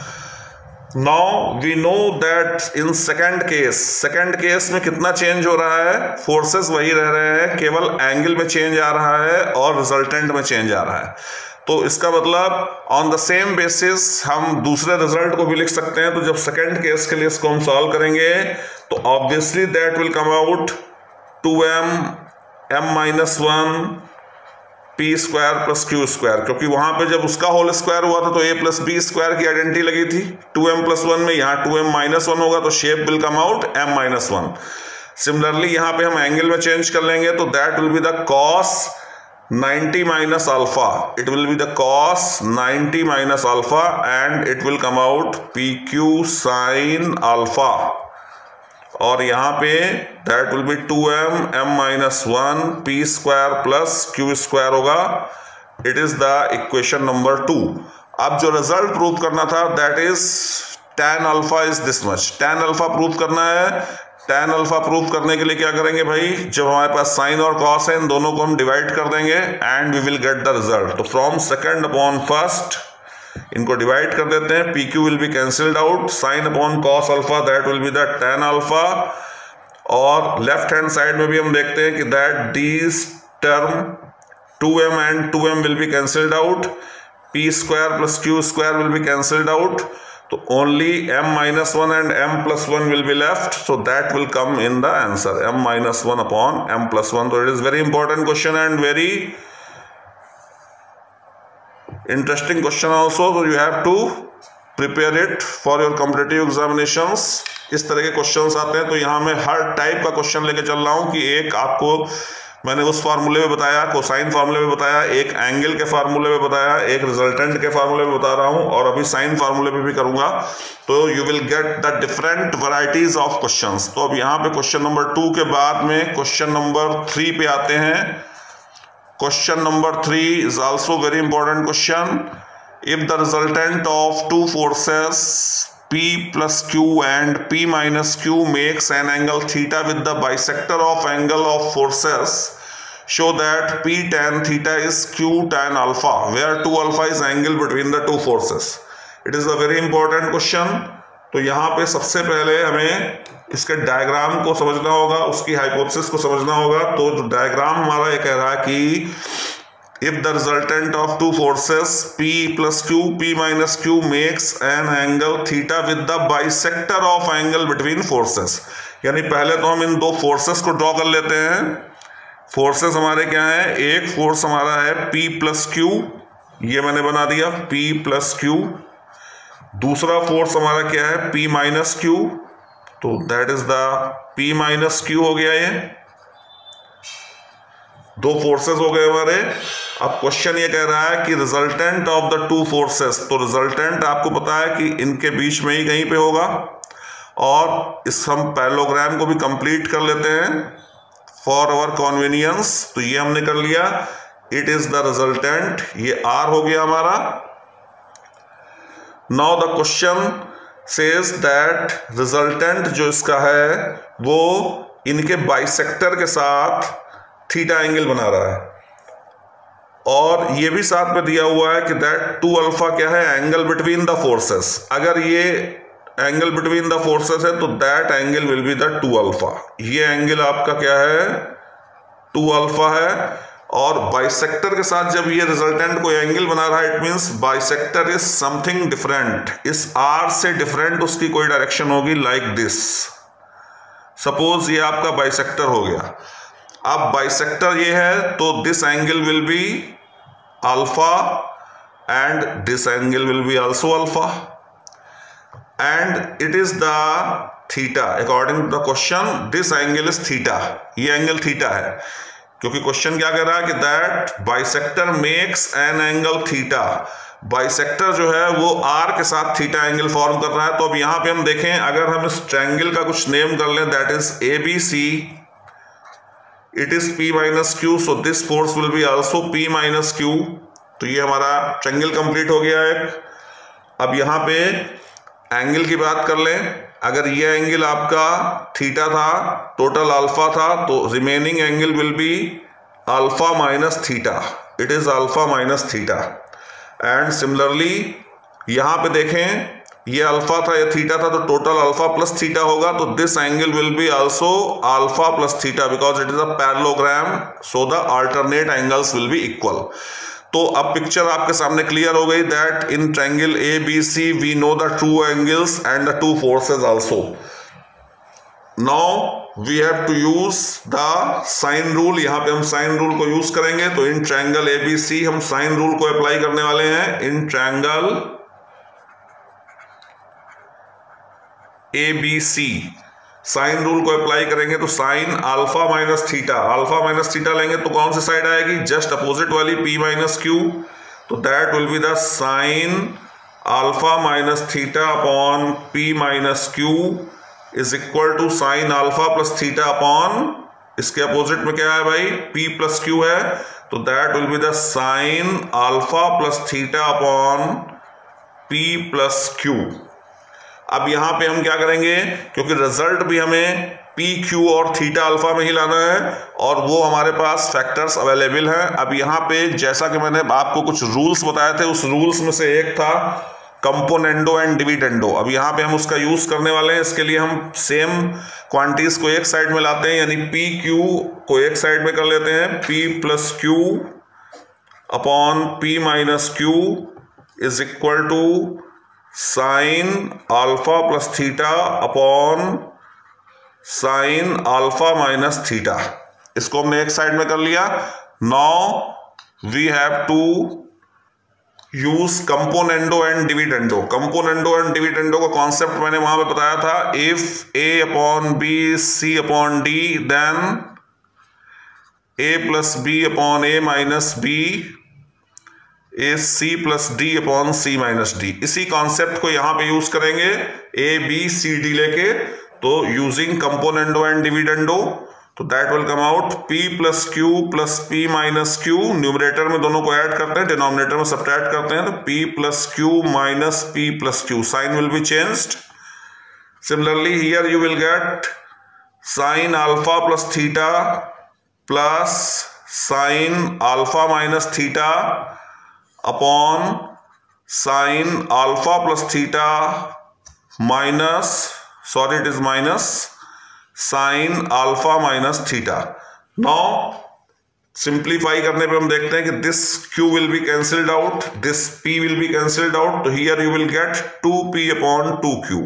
now we know that in second case second case में कितना change हो रहा है? Forces वही रह रहे हैं, केवल एंगल में चेंज आ रहा है और रिजल्टेंट में चेंज आ रहा है। तो इसका मतलब ऑन द सेम बेसिस हम दूसरे रिज़ल्ट को भी लिख सकते हैं। तो जब सेकेंड केस के लिए इसको हम सॉल्व करेंगे तो obviously that will come out two M M minus one P square plus Q square क्योंकि वहाँ पे जब उसका होल स्क्वायर हुआ था तो ए प्लस बी स्क्वायर की आइडेंटिटी लगी थी। टू एम प्लस वन में यहाँ टू एम माइनस वन होगा तो shape will come out M minus one similarly यहाँ पे हम एंगल में चेंज कर लेंगे तो that will be the cos 90 minus alpha it will be the cos 90 minus alpha and it will come out pq sin alpha और यहाँ पे that will be two M M minus one P square plus Q square होगा। It is the equation number two अब जो result prove करना था that is tan alpha is this much tan alpha prove करना है ten alpha prove करने के लिए क्या करेंगे भाई? जब हमारे पास साइन और कॉस है इन दोनों को हम डिवाइड कर देंगे and we will get the result तो फ्रॉम सेकंड अपॉन फ़र्स्ट इनको डिवाइड कर देते हैं P Q will be cancelled out sine upon cos alpha that will be the tan alpha और लेफ़्ट हैंड साइड में भी हम देखते हैं कि that these term two M and two M will be cancelled out P square plus Q square will be cancelled out तो only M minus one and M plus one will be left so that will come in the answer m minus one upon M plus one तो it is very important question and very interesting question also you have to prepare it for your competitive examination इस तरह के question आते हैं। तो यहाँ मैं हर टाइप का क्वेश्चन लेके चल रहा हूँ कि एक आपको मैंने उस फार्मूले में बताया कोसाइन फार्मूले में बताया, एक एंगल के फार्मूले में बताया, एक रिजल्टेंट के फार्मूले में बता रहा हूँ और अभी साइन फार्मूले में भी करूँगा। तो you will get the different varieties of question तो अब यहाँ पे क्वेश्चन नंबर टू के बाद में क्वेश्चन नंबर थ्री पे आते हैं। Question number three is also very important question if the resultant of two forces P plus Q and P minus Q makes an angle theta with the bisector of angle of forces show that P tan theta is Q tan alpha where two alpha is angle between the two forces it is a very important question तो यहाँ पे सबसे पहले हमें इसके diagram को समझना होगा, उसकी हाइपोथेसिस को समझना होगा। तो जो डायग्राम हमारा ये कह रहा है कि if the resultant of two forces P plus Q, P minus Q makes an angle theta with the bisector of angle between forces. यानी पहले तो हम इन दो फोर्सेस को ड्रॉ कर लेते हैं फोर्सेस हमारे क्या है एक फोर्स हमारा है P प्लस क्यू ये मैंने बना दिया P प्लस क्यू दूसरा फोर्स हमारा क्या है P माइनस क्यू तो that is the P minus Q हो गया ये दो फोर्सेस हो गए हमारे। अब क्वेश्चन ये कह रहा है कि resultant of the two forces तो रिजल्टेंट आपको पता है कि इनके बीच में ही कहीं पे होगा। और इस हम पैलोग्राम को भी कंप्लीट कर लेते हैं फॉर अवर कॉन्वीनियंस तो ये हमने कर लिया। इट इज़ द रिजल्टेंट ये आर हो गया हमारा। Now the question says that resultant जो इसका है, वो इनके बाइसेक्टर के साथ थीटा एंगल बना रहा है। और ये भी साथ में दिया हुआ है कि दैट टू अल्फ़ा क्या है? एंगल बिटवीन द फोर्सेस अगर ये एंगल बिटवीन द फोर्सेस है तो that angle will be the two alpha ये एंगल आपका क्या है? टू अल्फ़ा है। और बाइसेक्टर के साथ जब ये रिजल्टेंट कोई एंगल बना रहा है it means bisector is something different इस आर से डिफरेंट उसकी कोई डायरेक्शन होगी लाइक दिस सपोज़ ये आपका बाइसेक्टर हो गया। अब बाइसेक्टर ये है तो this angle will be alpha and this angle will be also alpha and it is the theta according to the question this angle is theta ये एंगल थीटा है। क्योंकि क्वेश्चन क्या कह रहा है कि that bisector makes an angle theta bisector जो है, वो आर के साथ थीटा एंगल फॉर्म कर रहा है। तो अब यहाँ पे हम देखें, अगर हम इस ट्रैंगल का कुछ नेम कर लें that is A B C it is P minus Q so this force will be also P minus Q तो ये हमारा ट्रेंगल कंप्लीट हो गया है अब यहाँ पे एंगल की बात कर लें। अगर ये एंगल आपका थीटा था टोटल अल्फ़ा था तो remaining angle will be alpha minus theta it is alpha minus theta and similarly यहाँ पे देखें ये अल्फ़ा था, ये थीटा था तो टोटल अल्फ़ा प्लस थीटा होगा तो this angle will be also alpha plus theta because it is a parallelogram so the alternate angles will be equal तो अब पिक्चर आपके सामने क्लियर हो गई that in triangle A B C we know the two angles and the two forces also now we have to use the sine rule यहाँ पे हम sine rule को यूज़ करेंगे तो in triangle A B C हम sine rule को apply करने वाले हैं. In triangle A B C sine rule को अप्लाई करेंगे तो sine alpha minus theta alpha minus theta लेंगे तो कौन सी साइड आएगी? जस्ट अपोजिट वाली पी माइनस क्यू तो that will be the sine alpha minus theta upon P minus Q is equal to sine alpha plus theta upon इसके opposite में क्या है भाई? P प्लस क्यू है. तो that will be the sine alpha plus theta upon p plus Q अब यहाँ पे हम क्या करेंगे, क्योंकि रिज़ल्ट भी हमें पी क्यू और थीटा अल्फ़ा में ही लाना है, और वो हमारे पास फैक्टर्स अवेलेबल हैं। अब यहाँ पे जैसा कि मैंने आपको कुछ रूल्स बताए थे, उस रूल्स में से एक था कंपोनेंडो एंड डिविडेंडो अब यहाँ पे हम उसका यूज़ करने वाले हैं। इसके लिए हम सेम क्वांटिटीज को एक साइड में लाते हैं, यानी पी क्यू को एक साइड में कर लेते हैं। P plus Q upon P minus Q is equal to sine alpha plus theta upon sine alpha minus theta. इसको हमने एक साइड में कर लिया। Now we have to use componendo and dividendo. Componendo and dividendo का concept मैंने वहाँ पे बताया था। If A upon B C upon D then A plus B upon A minus B A C plus D upon C minus D इसी concept को यहाँ पे यूज़ करेंगे। ए बी सी डी लेके। तो यूजिंग कंपोनेंडो एंड डिविडेंडो तो that will come out p plus Q plus P minus Q numerator में दोनों को ऐड करते हैं डिनोमिनेटर में सब्ट्रैक्ट करते हैं तो p plus Q minus P plus Q sign will be changed similarly here you will get sine alpha plus theta plus sine alpha minus theta upon sine alpha plus theta minus, sorry, it is minus, sine alpha minus theta. Now simplify करने पे हम देखते हैं कि this q will be cancelled out this p will be cancelled out तो here you will get 2p upon 2q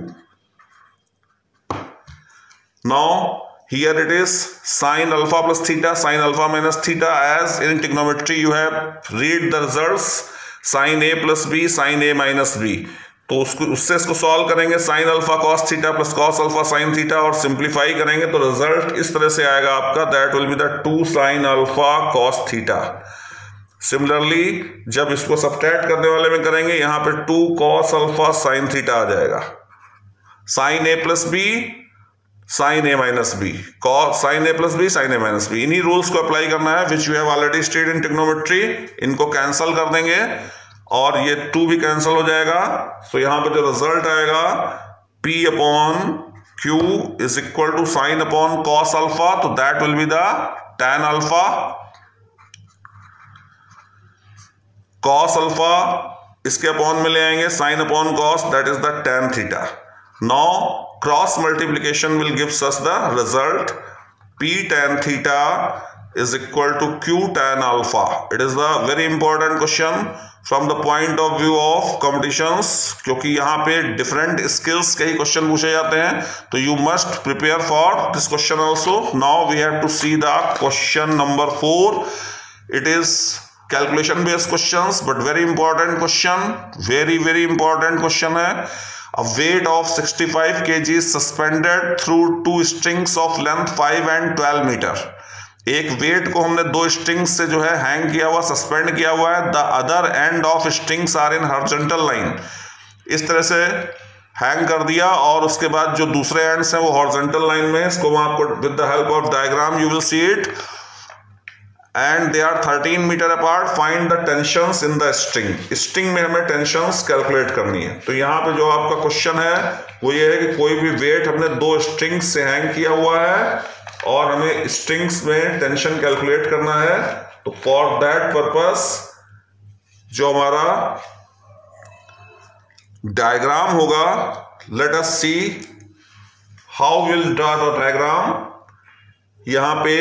now here it is sine alpha plus theta sine alpha minus theta, as in trigonometry you have, read the results sine a plus b sine a minus b. तो उसको, उससे इसको solve करेंगे sine alpha cos theta plus cos alpha sine theta और simplify करेंगे तो result इस तरह से आएगा आपका that will be the two sine alpha cos theta similarly जब इसको सब्ट्रैक्ट करने वाले में करेंगे, यहाँ पे two cos alpha sine theta आ जाएगा. Sine A plus B sine A minus B. Sine A plus B, sine A minus B. इन्हीं रूल्स को अप्लाई करना है which you have already stated in trigonometry इनको कैंसिल कर देंगे, और ये टू भी कैंसिल हो जाएगा। सो यहाँ पर जो रिज़ल्ट आएगा P upon Q is equal to sine upon cos alpha तो that will be the tan alpha cos alpha इसके अपॉन में ले आएँगे sine upon cos that is the tan theta now cross multiplication will gives us the result P tan theta is equal to q tan alpha. It is the very important question from the point of view of competitions क्योंकि यहाँ पे different skills के ही question पूछे जाते हैं। तो you must prepare for this question also now we have to see the question number four it is calculation based question but very important question very very important question है। A weight of 65 kg suspended through two strings of length 5 and 12 meter. एक weight को हमने दो strings से जो है hang किया हुआ सस्पेंड किया हुआ है। The other end of strings are in horizontal line इस तरह से हैंग कर दिया और उसके बाद जो दूसरे एंड्स हैं वो हॉर्जेंटल लाइन में इसको आपको with the help of diagram you will see it and they are 13 metre apart find the tensions in the string string में हमें टेंशंस कैलकुलेट करनी है। तो यहाँ पे जो आपका क्वेश्चन है, वो ये है कि कोई भी वेट हमने दो स्ट्रिंग्स से हैंग किया हुआ है और हमें स्ट्रिंग्स में टेंशन कैलकुलेट करना है। तो फॉर दैट पर्पस जो हमारा डायग्राम होगा let us see how will draw the diagram यहाँ पे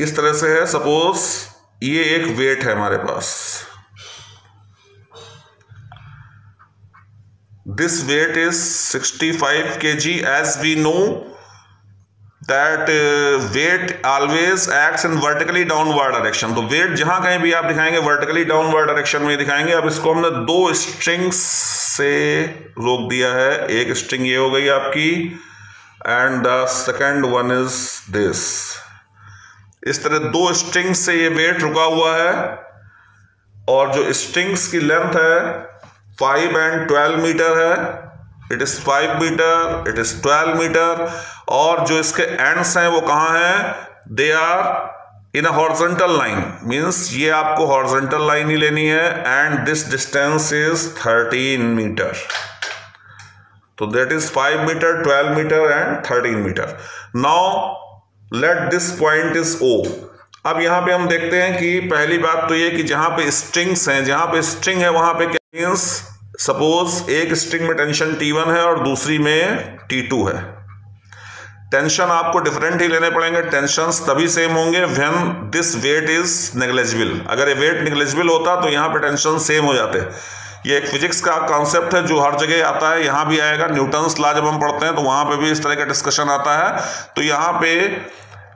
इस तरह से है सपोज़ ये एक वेट है हमारे पास। This weight is 65 KG as we know that weight always act in vertically downward direction तो वेट जहाँ कहीं भी आप दिखाएँगे वर्टिकली डाउनवर्ड डायरेक्शन में दिखाएँगे। अब इसको हमने दो स्ट्रिंग से रोक दिया है। एक स्ट्रिंग ये हो गई आपकी and the second one is this इस तरह दो strings से ये वेट रुका हुआ है और जो स्ट्रिंग्स की लेंथ है फाइव एंड ट्वेल्व मीटर है it is five metre it is twelve metre और जो इसके एंड्स हैं वो कहाँ हैं? They are in a horizontal line means ये आपको हॉर्जेंटल लाइन ही लेनी है and this distance is thirteen metre तो that is five metre twelve metre and thirteen metre now let this point is O अब यहाँ पे हम देखते हैं कि पहली बात तो ये कि जहाँ पे स्ट्रिंग्स हैं, जहाँ पे स्ट्रिंग है, वहाँ पे क्या मीन्स सपोज़ एक स्ट्रिंग में टेंशन T1 है और दूसरी में T2 है। टेंशन आपको डिफरेंट ही लेने पड़ेंगे टेंशन तभी सेम होंगे when this weight is negligible अगर ये वेट नेग्लेजिबल होता तो यहाँ पे टेंशन सेम हो जाते। ये एक फिजिक्स का कॉन्सेप्ट है जो हर जगह आता है, यहाँ भी आएगा। न्यूटन्स ला जब हम पढ़ते हैं तो वहाँ पे भी इस तरह का डिस्कशन आता है। तो यहाँ पे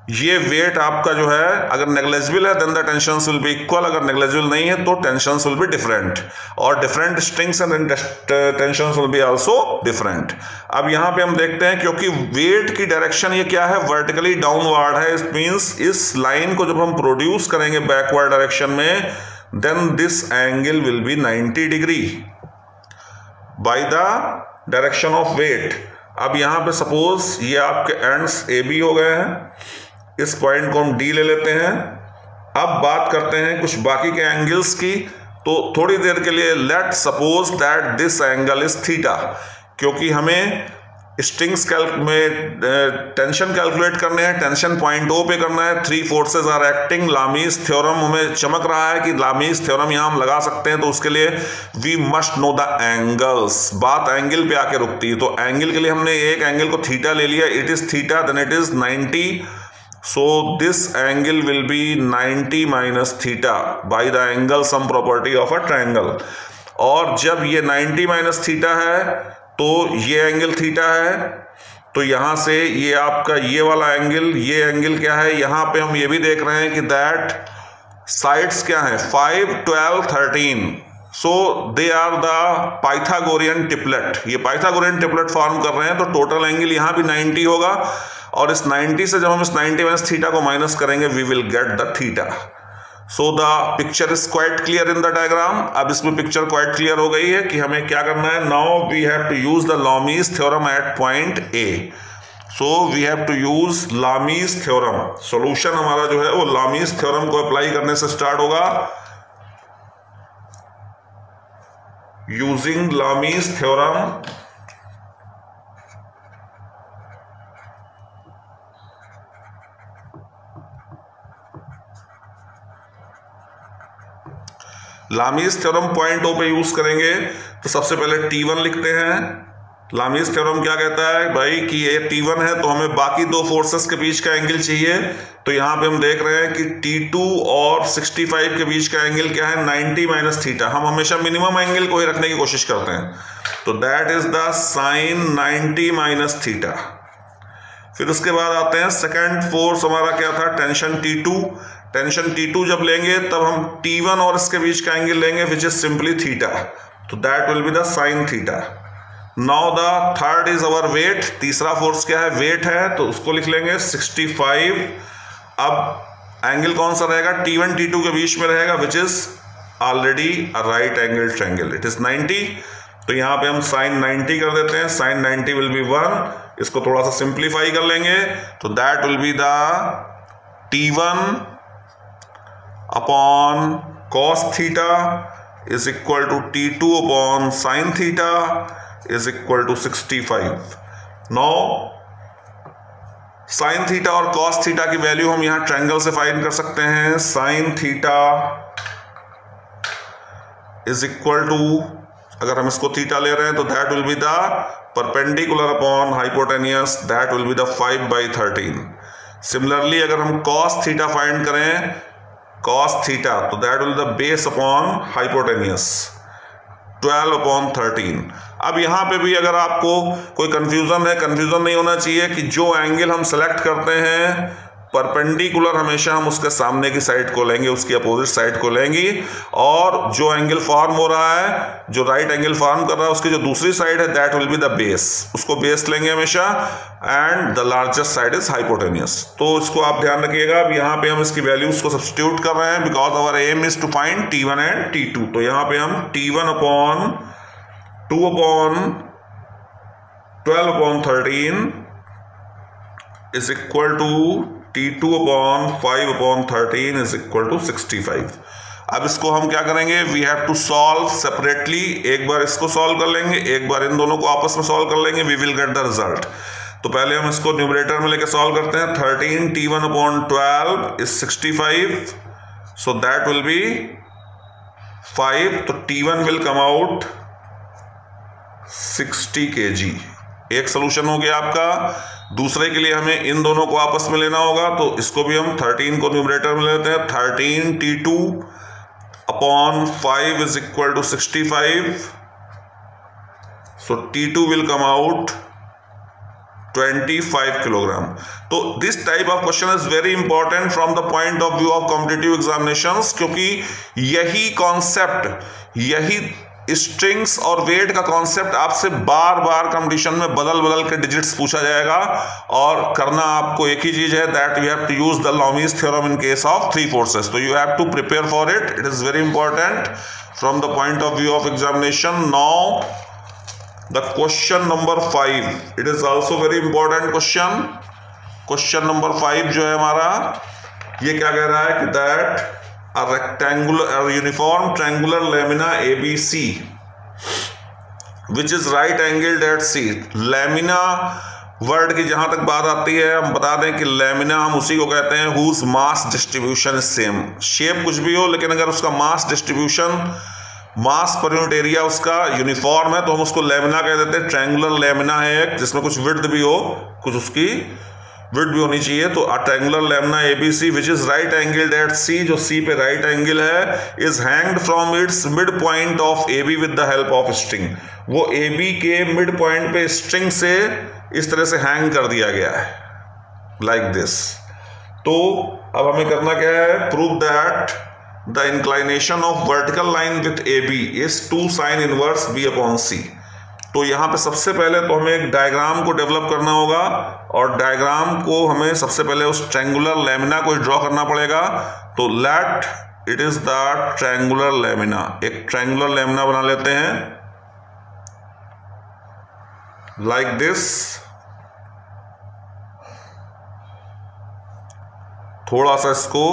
ये वेट आपका जो है, अगर नेग्लेजिबल है then the tension will be equal अगर नेग्लेजिबल नहीं है तो टेंशन विल बी डिफरेंट और different strings and tension will be also different अब यहाँ पे हम देखते हैं, क्योंकि वेट की डायरेक्शन ये क्या है? वर्टिकली डाउनवर्ड है. इट मींस इस लाइन को जब हम प्रोड्यूस करेंगे बैकवर्ड डायरेक्शन में then this angle will be 90 degree by the direction of weight अब यहाँ पे सपोज़ ये आपके एंड्स ए बी हो गए हैं. इस पॉइंट को हम डी ले लेते हैं। अब बात करते हैं कुछ बाकी के एंगल्स की। तो थोड़ी देर के लिए let suppose that this angle is theta क्योंकि हमें स्ट्रिंग्स कैल में टेंशन कैलकुलेट करने हैं टेंशन पॉइंट ओ पे करना है। Three forces are acting Lami's theorem हमें चमक रहा है कि लामीज थ्योरम यहाँ हम लगा सकते हैं तो उसके लिए we must know the angles बात एंगल पे आके रुकती है। तो एंगल के लिए हमने एक एंगल को थीटा ले लिया। It is theta then it is 90 so, this angle will be 90 minus theta by the angle sum property of a triangle. और जब ये 90 माइनस थीटा है तो ये एंगल थीटा है। तो यहाँ से ये आपका ये वाला एंगल ये एंगल क्या है? यहाँ पे हम ये भी देख रहे हैं कि दैट साइड्स क्या है? Five twelve thirteen so they are the Pythagorean triplet ये पाइथागोरियन टिपलेट फॉर्म कर रहे हैं तो टोटल एंगल यहाँ भी 90 होगा। और इस 90 से जब हम इस 90 माइनस थीटा को माइनस करेंगे we will get the theta so the picture is quite clear in the diagram अब इसमें पिक्चर क्वाइट क्लियर हो गई है कि हमें क्या करना है। Now we have to use the Lami's theorem at point A so we have to use Lami's theorem solution हमारा जो है, वो लामीज थ्योरम को अप्लाई करने से स्टार्ट होगा। Using Lami's theorem Lami's theorem point O पे यूज़ करेंगे तो सबसे पहले टी वन लिखते हैं। लामीज थ्योरम क्या कहता है? भाई, कि ये टी वन है तो हमें बाकी दो फोर्सेस के बीच का एंगल चाहिए। तो यहाँ पे हम देख रहे हैं कि टी टू और सिक्सटी फाइव के बीच का एंगल क्या है? नाइनटी माइनस थीटा हम हमेशा मिनिमम एंगल को ही रखने की कोशिश करते हैं। तो that is the sine ninety minus theta फिर उसके बाद आते हैं सेकेंड फोर्स हमारा क्या था? Tension T two tension T2 जब लेंगे, तब हम T1 और इसके बीच का एंगल लेंगे विच इज़ सिंपली थीटा तो that will be the sine theta now the third is our weight तीसरा फोर्स क्या है? वेट है तो उसको लिख लेंगे 65 अब एंगल कौन सा रहेगा? T1 T2 के बीच में रहेगा which is already a right angle triangle it is 90 तो यहाँ पे हम साइन 90 कर देते हैं. साइन 90 विल बी वन इसको थोड़ा सा सिंप्लीफाई कर लेंगे. तो that will be the T1 upon cos theta is equal to t2 upon sin theta is equal to 65 now sine theta और कॉस थीटा की वैल्यू हम यहाँ ट्रायंगल से फाइंड कर सकते हैं। Sine theta is equal to अगर हम इसको थीटा ले रहे हैं तो that will be the perpendicular upon hypotenuse that will be the five by thirteen similarly अगर हम कॉस थीटा फाइंड करें cos theta. So, that will the base upon hypotenuse. 12 upon 13 अब यहाँ पे भी अगर आपको कोई कंफ्यूजन है कंफ्यूजन नहीं होना चाहिए कि जो एंगल हम सेलेक्ट करते हैं परपेंडिकुलर हमेशा हम उसके सामने की साइड को लेंगे उसकी अपोजिट साइड को लेंगे और जो एंगल फॉर्म हो रहा है, जो राइट एंगल फॉर्म कर रहा है, उसकी जो दूसरी साइड है that will be the base उसको बेस लेंगे हमेशा। And the largest side is hypotenuse तो इसको आप ध्यान रखिएगा, अब यहाँ पे हम इसकी वैल्यूज़ को सब्सटीट्यूट कर रहे हैं because our aim is to find T one and T two तो यहाँ पे हम T one upon two upon twelve upon thirteen is equal to T two upon five upon thirteen is equal to sixty five अब इसको हम क्या करेंगे? We have to solve separately एक बार इसको सॉल्व कर लेंगे, एक बार इन दोनों को आपस में सॉल्व कर लेंगे we will get the result तो पहले हम इसको न्यूमरेटर में लेके सॉल्व करते हैं. Thirteen T one upon twelve is sixty five so that will be five तो T one will come out sixty K G एक सोल्यूशन हो गया आपका. दूसरे के लिए हमें इन दोनों को आपस में लेना होगा तो इसको भी हम थर्टीन को न्यूमरेटर में लेते हैं। Thirteen T two upon five is equal to sixty five so T two will come out 25 kilogram तो this type of question is very important from the point of view of competitive examination क्योंकि यही concept यही strings और weight का concept आपसे बार बार competition में बदल बदल के डिजिट्स पूछा जाएगा। और करना आपको एक ही चीज़ है that you have to use the Lami's theorem in case of three forces तो you have to prepare for it it is very important from the point of view of examination now the question number five it is also very important question question number five जो है हमारा, ये क्या कह रहा है कि that rectangular uniform triangular lamina A B C which is right angle that C lamina word की जहाँ तक बात आती है, हम बता दें कि लेमिना हम उसी को कहते हैं whose mass distribution same shape कुछ भी हो, लेकिन अगर उसका mass distribution mass per unit area उसका यूनिफॉर्म है तो हम उसको लेमिना कह देते हैं। ट्रैंगुलर लेमिना है एक, जिसमें कुछ विर्द भी हो, कुछ उसकी विड भी होनी चाहिए। तो a lamina A B C which is right angle at C जो सी पे राइट एंगल है is hanged from its mid point of A B with the help of string वो ए बी के मिड पॉइंट पे string से इस तरह से हैंग कर दिया गया है। लाइक like दिस तो अब हमें करना क्या है? Prove that the inclination of vertical line with A B is two sine inverse B upon C तो यहाँ पे सबसे पहले तो हमें एक डायग्राम को डेवलप करना होगा और डायग्राम को हमें सबसे पहले उस ट्रैंगुलर लेमिना को ड्रॉ करना पड़ेगा। तो let it is the triangular lamina एक ट्रैंगुलर लेमिना बना लेते हैं। लाइक दिस थोड़ा सा इसको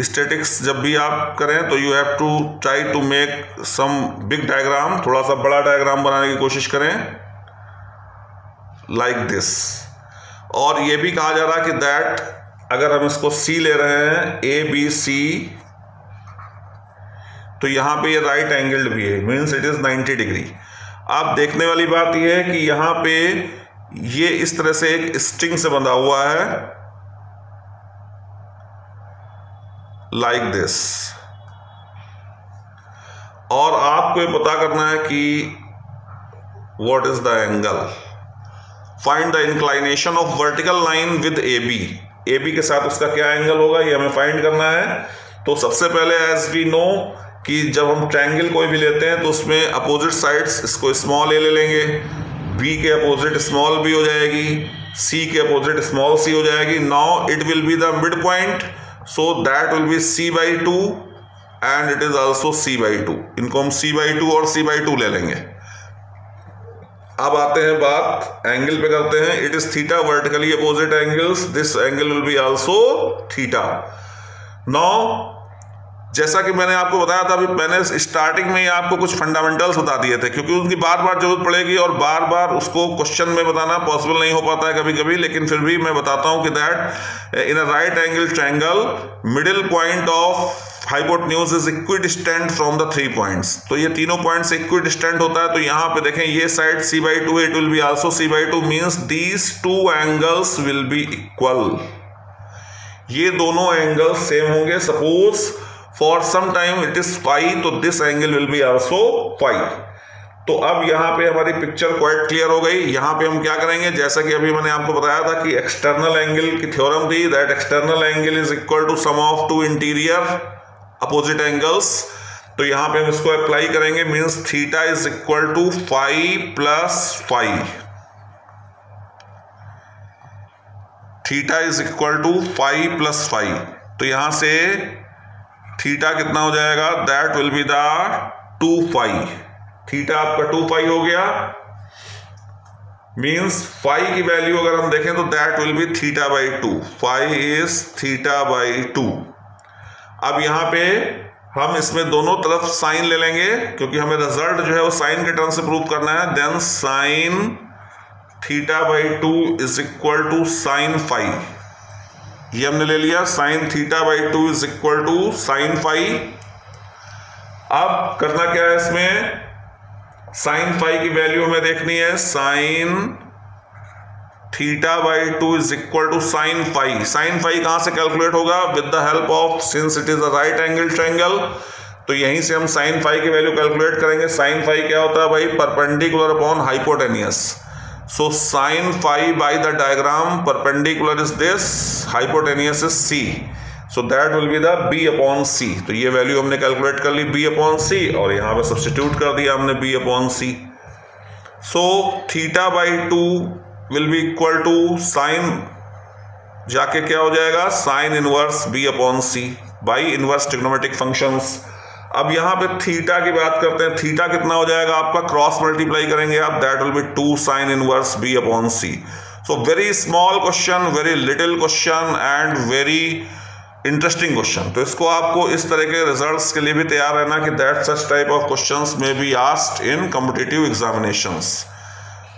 स्टेटिक्स जब भी आप करें तो you have to try to make some big diagram थोड़ा सा बड़ा डायग्राम बनाने की कोशिश करें। लाइक like दिस और ये भी कहा जा रहा है कि दैट अगर हम इसको सी ले रहे हैं ए बी सी तो यहाँ पे ये राइट एंगल्ड भी है मीन्स इट इज़ 90 डिग्री आप देखने वाली बात यह है कि यहाँ पे ये इस तरह से एक स्ट्रिंग से बंधा हुआ है। लाइक दिस और आपको ये पता करना है कि what is the angle find the inclination of vertical line with A B A B के साथ उसका क्या एंगल होगा, ये हमें फाइंड करना है। तो सबसे पहले एज वी नो कि जब हम ट्रायंगल कोई भी लेते हैं तो उसमें अपोजिट साइड्स इसको स्मॉल ए ले लेंगे। बी के अपोजिट स्मॉल बी हो जाएगी। सी के अपोजिट स्मॉल सी हो जाएगी। Now it will be the mid point so, that will be c by 2 and it is also c by 2 इनको हम सी बाई टू और सी बाई टू ले लेंगे। अब आते हैं बात एंगल पे करते हैं। It is theta vertically opposite angles this angle will be also theta now जैसा कि मैंने आपको बताया था, अभी मैंने स्टार्टिंग में ही आपको कुछ फंडामेंटल्स बता दिए थे, क्योंकि उनकी बार बार ज़रूरत पड़ेगी और बार बार उसको क्वेश्चन में बताना पॉसिबल नहीं हो पाता है कभी कभी लेकिन फिर भी मैं बताता हूँ कि that in a right angle triangle middle point of hypotenuse is equidistant from the three points तो ये तीनों पॉइंट्स इक्वी डिस्टेंट होता है तो यहाँ पे देखें, ये side C by two it will be also C by two means these two angles will be equal ये दोनों एंगल्स सेम होंगे suppose for some time it is five तो this angle will be also five तो अब यहाँ पे हमारी picture quite clear हो गई। यहाँ पे हम क्या करेंगे? जैसा कि अभी मैंने आपको बताया था कि एक्सटर्नल एंगल की थ्योरम थी that external angle is equal to sum of two interior opposite angles तो यहाँ पे हम इसको अप्लाई करेंगे means theta is equal to five plus five theta is equal to five plus five तो यहाँ से थीटा कितना हो जाएगा? That will be the two five theta आपका टू फाइव हो गया। मीन्स फाइव की वैल्यू अगर हम देखें तो that will be theta by two five is theta by two अब यहाँ पे हम इसमें दोनों तरफ़ साइन ले लेंगे, क्योंकि हमें रिज़ल्ट जो है वो साइन के टर्म से प्रूव करना है। Then sine theta by two is equal to sine five ये हमने ले लिया sine theta by two is equal to sine five अब करना क्या है इसमें? साइन फाइव की वैल्यू हमें देखनी है। Sine theta by two is equal to sine five sine five कहाँ से कैलकुलेट होगा? With the help of since it is a right angle triangle तो यहीं से हम साइन फाइव की वैल्यू कैलकुलेट करेंगे। साइन फाइव क्या होता है भाई? Perpendicular upon hypotenuse So sine phi by the diagram perpendicular is this, hypotenuse is C. So that will be the B upon C. तो ये वैल्यू हमने कैलकुलेट कर ली बी अपॉन सी और यहाँ पे सब्सटीट्यूट कर दिया हमने B upon C so theta by two will be equal to sine जाके क्या हो जाएगा sine inverse B upon C by inverse trigonometric functions अब यहाँ पे थीटा की बात करते हैं। थीटा कितना हो जाएगा? आपका क्रॉस मल्टीप्लाई करेंगे आप that will be two sine inverse B upon C so very small question very little question and very interesting question तो इसको आपको इस तरह के रिजल्ट्स के लिए भी तैयार रहना कि that such type of questions में be asked in competitive examinations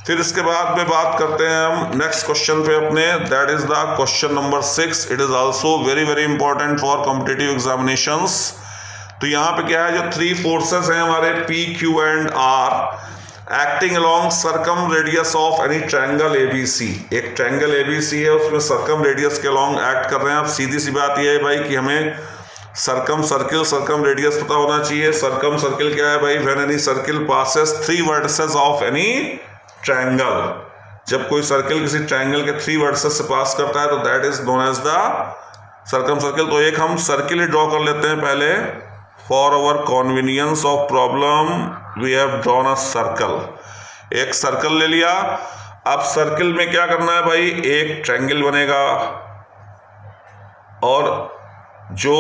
फिर इसके बाद में बात करते हैं हम नेक्स्ट क्वेश्चन पे अपने। That is the question number six it is also very very important for competitive examinations तो यहाँ पे क्या है, जो थ्री फोर्सेस हैं हमारे P Q and R acting along circumradius of any triangle A B C एक ट्रैंगल ए बी सी है, उसमें सरकम रेडियस के अलोंग एक्ट कर रहे हैं। अब सीधी सी बात यह है भाई कि हमें सरकम सर्किल सरकम रेडियस पता होना चाहिए। सरकम सर्किल क्या है भाई? When any circle passes three vertices of any triangle जब कोई सर्किल किसी ट्रायंगल के थ्री वर्टिसेस से पास करता है तो that is known as the circumcircle तो एक हम सर्किल ही ड्रॉ कर लेते हैं पहले। For our convenience of problem we have drawn a circle एक सर्कल ले लिया। अब सर्किल में क्या करना है भाई? एक ट्रैंगल बनेगा। और जो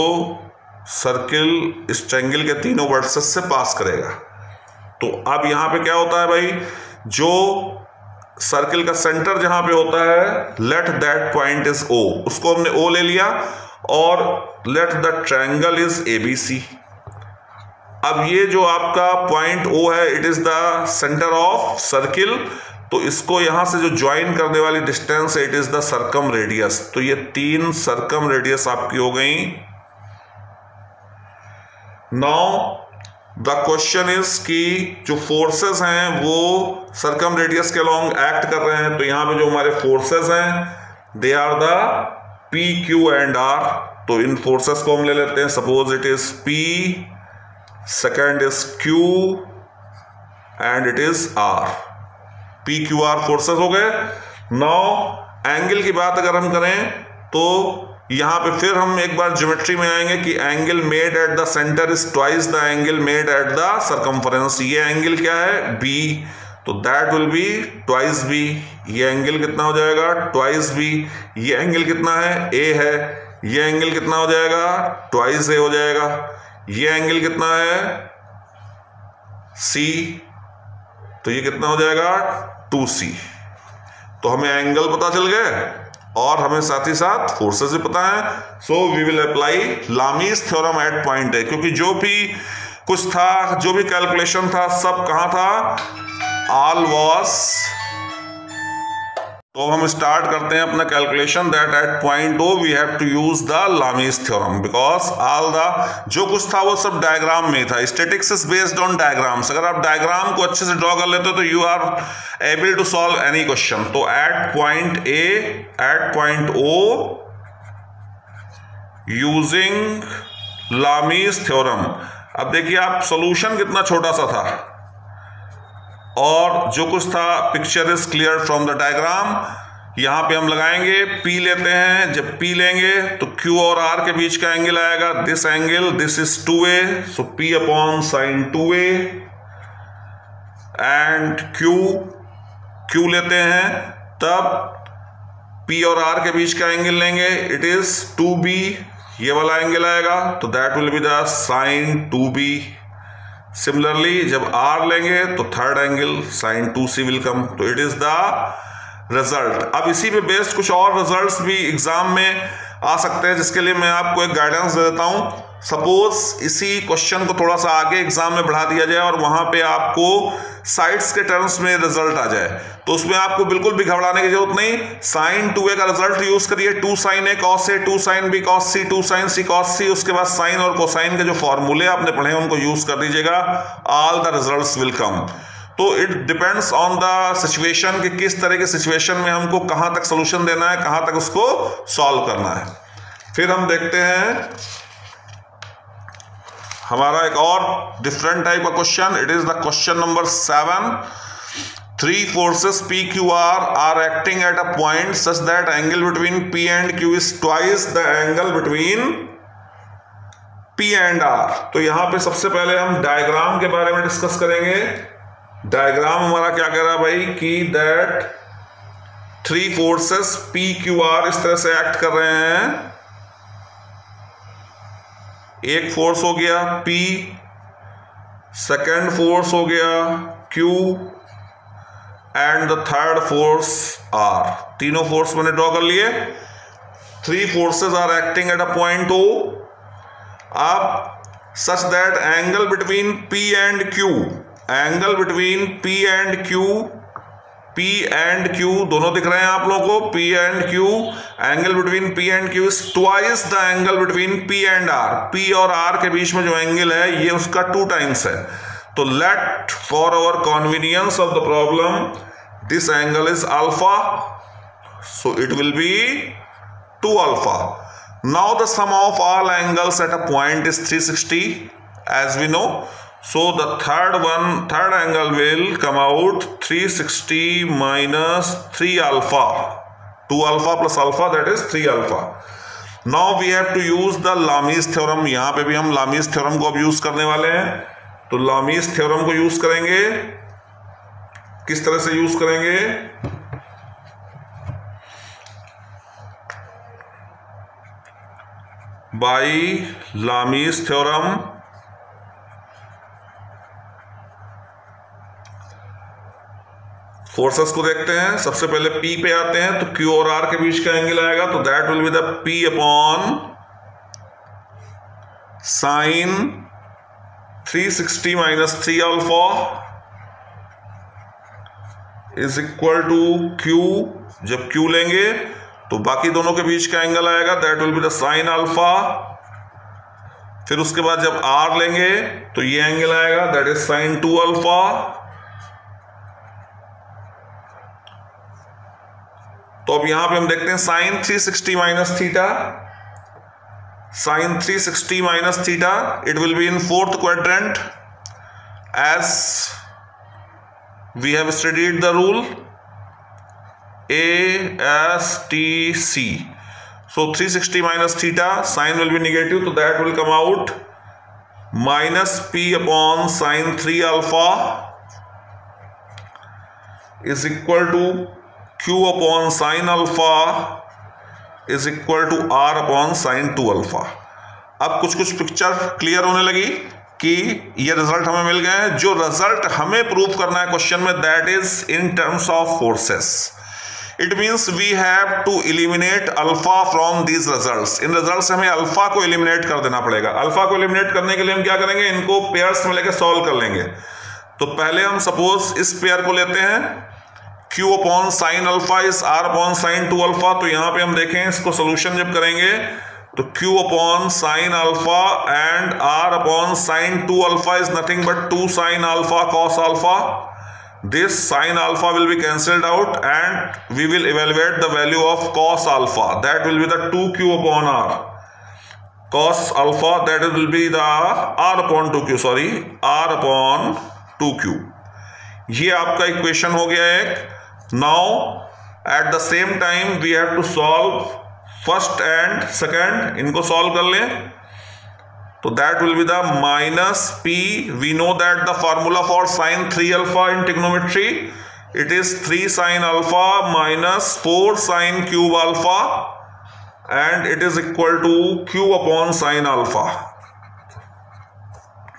सर्किल इस ट्रैंगल के तीनों वर्सेस से पास करेगा। तो अब यहाँ पे क्या होता है भाई? जो सर्किल का सेंटर जहाँ पे होता है let that point is O उसको हमने ओ ले लिया। और let the triangle is A B C अब ये जो आपका पॉइंट ओ है it is the centre of circle तो इसको यहाँ से जो ज्वाइन करने वाली डिस्टेंस है it is the circumradius तो ये तीन सर्कम रेडियस आपकी हो गई। नाउ द क्वेश्चन इज़ कि जो फोर्सेस हैं, वो सर्कम रेडियस के अलॉन्ग एक्ट कर रहे हैं। तो यहाँ पे जो हमारे फोर्सेस हैं they are the P Q and R तो इन फोर्सेस को हम ले लेते हैं। Suppose it is P second is q and it is R P Q R forces हो गए। नाउ एंगल की बात अगर हम करें तो यहाँ पे फिर हम एक बार ज्योमेट्री में आएँगे कि angle made at the centre is twice the angle made at the circumference ये एंगल क्या है? बी तो that will be twice B ये एंगल कितना हो जाएगा? ट्वाइस बी ये एंगल कितना है? ए है। ये एंगल कितना हो जाएगा? ट्वाइस ए हो जाएगा। ये एंगल कितना है? सी तो ये कितना हो जाएगा? टू सी तो हमें एंगल पता चल गए और हमें साथ ही साथ फोर्सेस भी पता है। So we will apply Lami's theorem at point है क्योंकि जो भी कुछ था, जो भी कैलकुलेशन था, सब कहाँ था? ऑल वॉस तो हम स्टार्ट करते हैं अपना calculation that at point O we have to use the Lami's theorem because all the जो कुछ था वो सब डायग्राम में था। Statics is based on diagrams अगर आप डायग्राम को अच्छे से ड्रॉ कर लेते हो तो you are able to solve any question तो at point A at point O using Lami's theorem अब देखिए आप सोल्यूशन कितना छोटा सा था। और जो कुछ था picture is clear from the diagram यहाँ पे हम लगाएँगे पी लेते हैं। जब पी लेंगे तो क्यू और आर के बीच का एंगल आएगा। This angle this is two A so P upon sine two A and Q Q लेते हैं। तब पी और आर के बीच का एंगल लेंगे। इट इज़ टू बी ये वाला एंगल आएगा। तो that will be the sine two B similarly जब आर लेंगे तो third angle sine two C will come तो इट इज़ द रिज़ल्ट अब इसी पे बेस्ड कुछ और रिजल्ट्स भी एग्ज़ाम में आ सकते हैं, जिसके लिए मैं आपको एक गाइडेंस दे देता हूँ। सपोज़ इसी क्वेश्चन को थोड़ा सा आगे एग्ज़ाम में बढ़ा दिया जाए और वहाँ पे आपको साइड्स के टर्म्स में रिज़ल्ट आ जाए तो उसमें आपको बिल्कुल भी घबराने की ज़रूरत नहीं। साइन टू ए का रिज़ल्ट यूज़ करिए, two sine A, cos A, two sine B, cos C, two sine C, cos C, उसके बाद साइन और कोसाइन के जो फॉर्मूले आपने पढ़े हैं उनको यूज़ कर दीजिएगा all the result will come तो it depends on the situation कि किस तरह के सिचुएशन में हमको कहाँ तक सोल्यूशन देना है, कहाँ तक उसको सॉल्व करना है। फिर हम देखते हैं हमारा एक और डिफरेंट टाइप का question it is the question number seven three forces P Q R are acting at a point such that angle between P and Q is twice the angle between P and R तो यहाँ पे सबसे पहले हम diagram के बारे में discuss करेंगे। डायग्राम हमारा क्या कह रहा है भाई? कि that three forces P Q R इस तरह से एक्ट कर रहे हैं। एक फोर्स हो गया P सेकेंड फोर्स हो गया Q and the third force R. तीनों फोर्स मैंने ड्रॉ कर लिए। Three forces are acting at a point O आप such that angle between P and Q angle between P and Q P and Q दोनों दिख रहे हैं आप लोगों को। P and Q angle between P and Q is twice the angle between P and R. P और R के बीच में जो एंगल है, ये उसका टू टाइम्स है। तो let for our convenience of the problem this angle is alpha so it will be two alpha now the sum of all angles at a point is 360 as we know. So the third one third angle will come out 360 minus 3 alpha 2 alpha plus alpha that is 3 alpha now we have to use the Lami's theorem यहाँ पे भी हम Lami's theorem को अब use करने वाले हैं तो Lami's theorem को यूज़ करेंगे किस तरह से यूज़ करेंगे बाई Lami's theorem फोर्सेस को देखते हैं, सबसे पहले P पे आते हैं तो Q और R के बीच का एंगल आएगा तो that will be the P upon sine 360 minus three alpha is equal to Q जब Q लेंगे तो बाकी दोनों के बीच का एंगल आएगा that will be the sine alpha फिर उसके बाद जब R लेंगे तो ये एंगल आएगा that is sine two alpha तो अब यहाँ पे हम देखते हैं sine 360 sixty minus theta. Sine 360 sixty minus theta it will be in fourth quadrant as we have studied the rule A S T C so 360 sixty minus theta sine will be negative तो that will come out minus P upon sine three alpha is equal q upon sine alpha is equal two R upon sine two alpha अब कुछ कुछ picture clear होने लगी कि ये result हमें मिल गए हैं। जो रिज़ल्ट हमें प्रूव करना है क्वेश्चन में that is in terms of forces it means we have to eliminate alpha from these results in results हमें अल्फ़ा को इलिमिनेट कर देना पड़ेगा। अल्फ़ा को इलिमिनेट करने के लिए हम क्या करेंगे? इनको पेयर्स में लेकर सॉल्व कर लेंगे। तो पहले हम सपोज़ इस पेयर को लेते हैं। Q upon sine alpha is R upon sine two alpha तो यहाँ पे हम देखें, इसको सोल्यूशन जब करेंगे तो Q upon sine alpha and R upon sine two alpha is nothing but two sine alpha cos alpha this sine alpha will be cancelled out and we will evaluate the value of cos alpha that will be the two Q upon R cos alpha that will be the R upon two Q sorry R upon two Q ये आपका equation हो गया है now at the same time we have to solve first and second इनको solve कर लें तो that will be the minus p we know that the formula for sine 3 alpha in trigonometry it is 3 sine alpha minus 4 sine cube alpha and it is equal to q upon sine alpha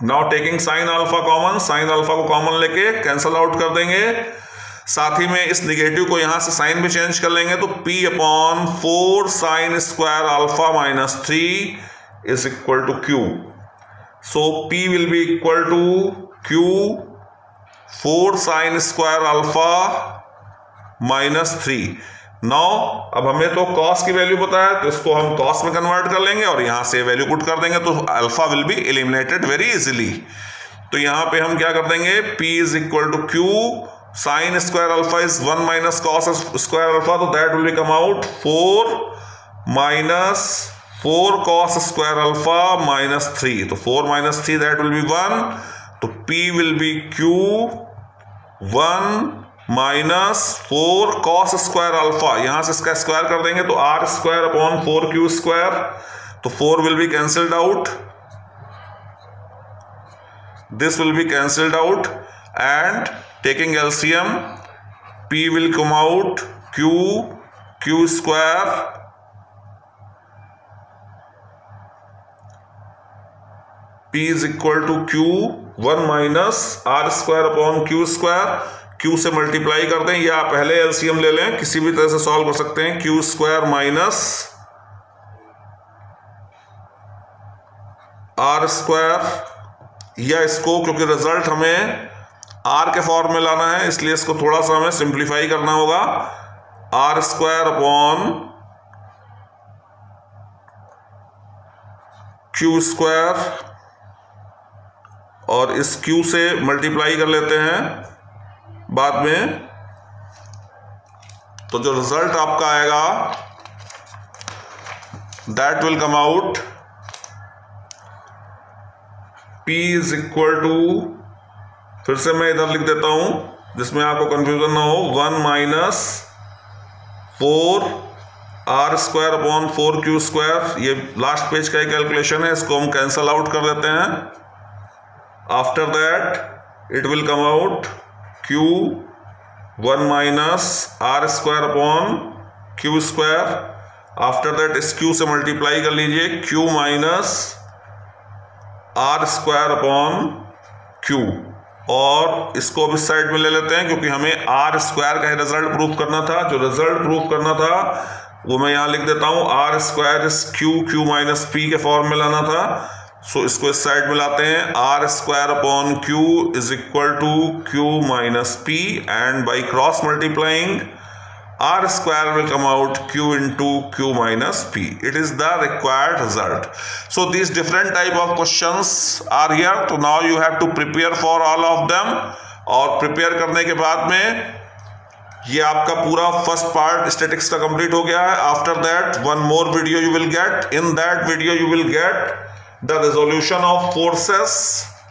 now taking sine alpha common sine alpha को common लेके cancel out कर देंगे साथ ही में इस negative को यहाँ से साइन में चेंज कर लेंगे तो P upon four sine square alpha minus three is equal to Q so P will be equal to Q four sine square alpha minus three now अब हमें तो कॉस की वैल्यू पता है तो इसको हम कॉस में कन्वर्ट कर लेंगे और यहाँ से वैल्यू पुट कर देंगे तो alpha will be eliminated very easily तो यहाँ पे हम क्या कर देंगे, P is equal to Q sine square alpha is one minus cos square alpha तो that will be come out four minus four cos square alpha minus three तो four minus three that will be one तो P will be Q one minus four cos square alpha यहाँ से इसका square कर देंगे तो R square upon four Q square तो four will be cancelled out this will be cancelled out and taking LCM P will come out, Q Q square. P is equal to Q one minus R square upon Q square Q से multiply कर दें या पहले LCM ले लें, किसी भी तरह से सॉल्व कर सकते हैं Q square minus R square या इसको, क्योंकि रिज़ल्ट हमें आर के फॉर्म में लाना है, इसलिए इसको थोड़ा सा हमें सिंप्लीफाई करना होगा। R square upon Q square और इस क्यू से मल्टीप्लाई कर लेते हैं बाद में। तो जो रिज़ल्ट आपका आएगा that will come out P is equal to फिर से मैं इधर लिख देता हूँ, जिसमें आपको कंफ्यूजन ना हो one minus four R square upon four Q square ये लास्ट पेज का ही कैलकुलेशन है, इसको हम कैंसल आउट कर देते हैं। After that it will come out Q one minus R square upon Q square after that इस क्यू से मल्टीप्लाई कर लीजिए Q minus R square upon Q और इसको अब इस साइड में ले लेते हैं, क्योंकि हमें आर स्क्वायर का ही रिज़ल्ट प्रूफ करना था। जो रिज़ल्ट प्रूफ करना था, वो मैं यहाँ लिख देता हूँ आर स्क्वायर इस क्यू क्यू माइनस पी के फॉर्म में लाना था। सो इसको इस साइड में लाते हैं। R square upon Q is equal to Q minus P and by cross multiplying r square will come out q into q minus p it is the required result so these different type of questions are here so now you have to prepare for all of them और prepare करने के बाद में ये आपका पूरा first part statics का complete हो गया है after that one more video you will get in that video you will get the resolution of forces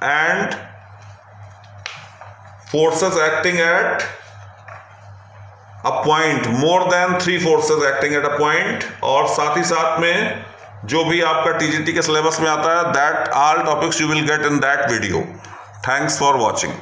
and forces acting at a point more than three forces acting at a point और साथ ही साथ में जो भी आपका TGT के syllabus में आता है that all topics you will get in that video thanks for watching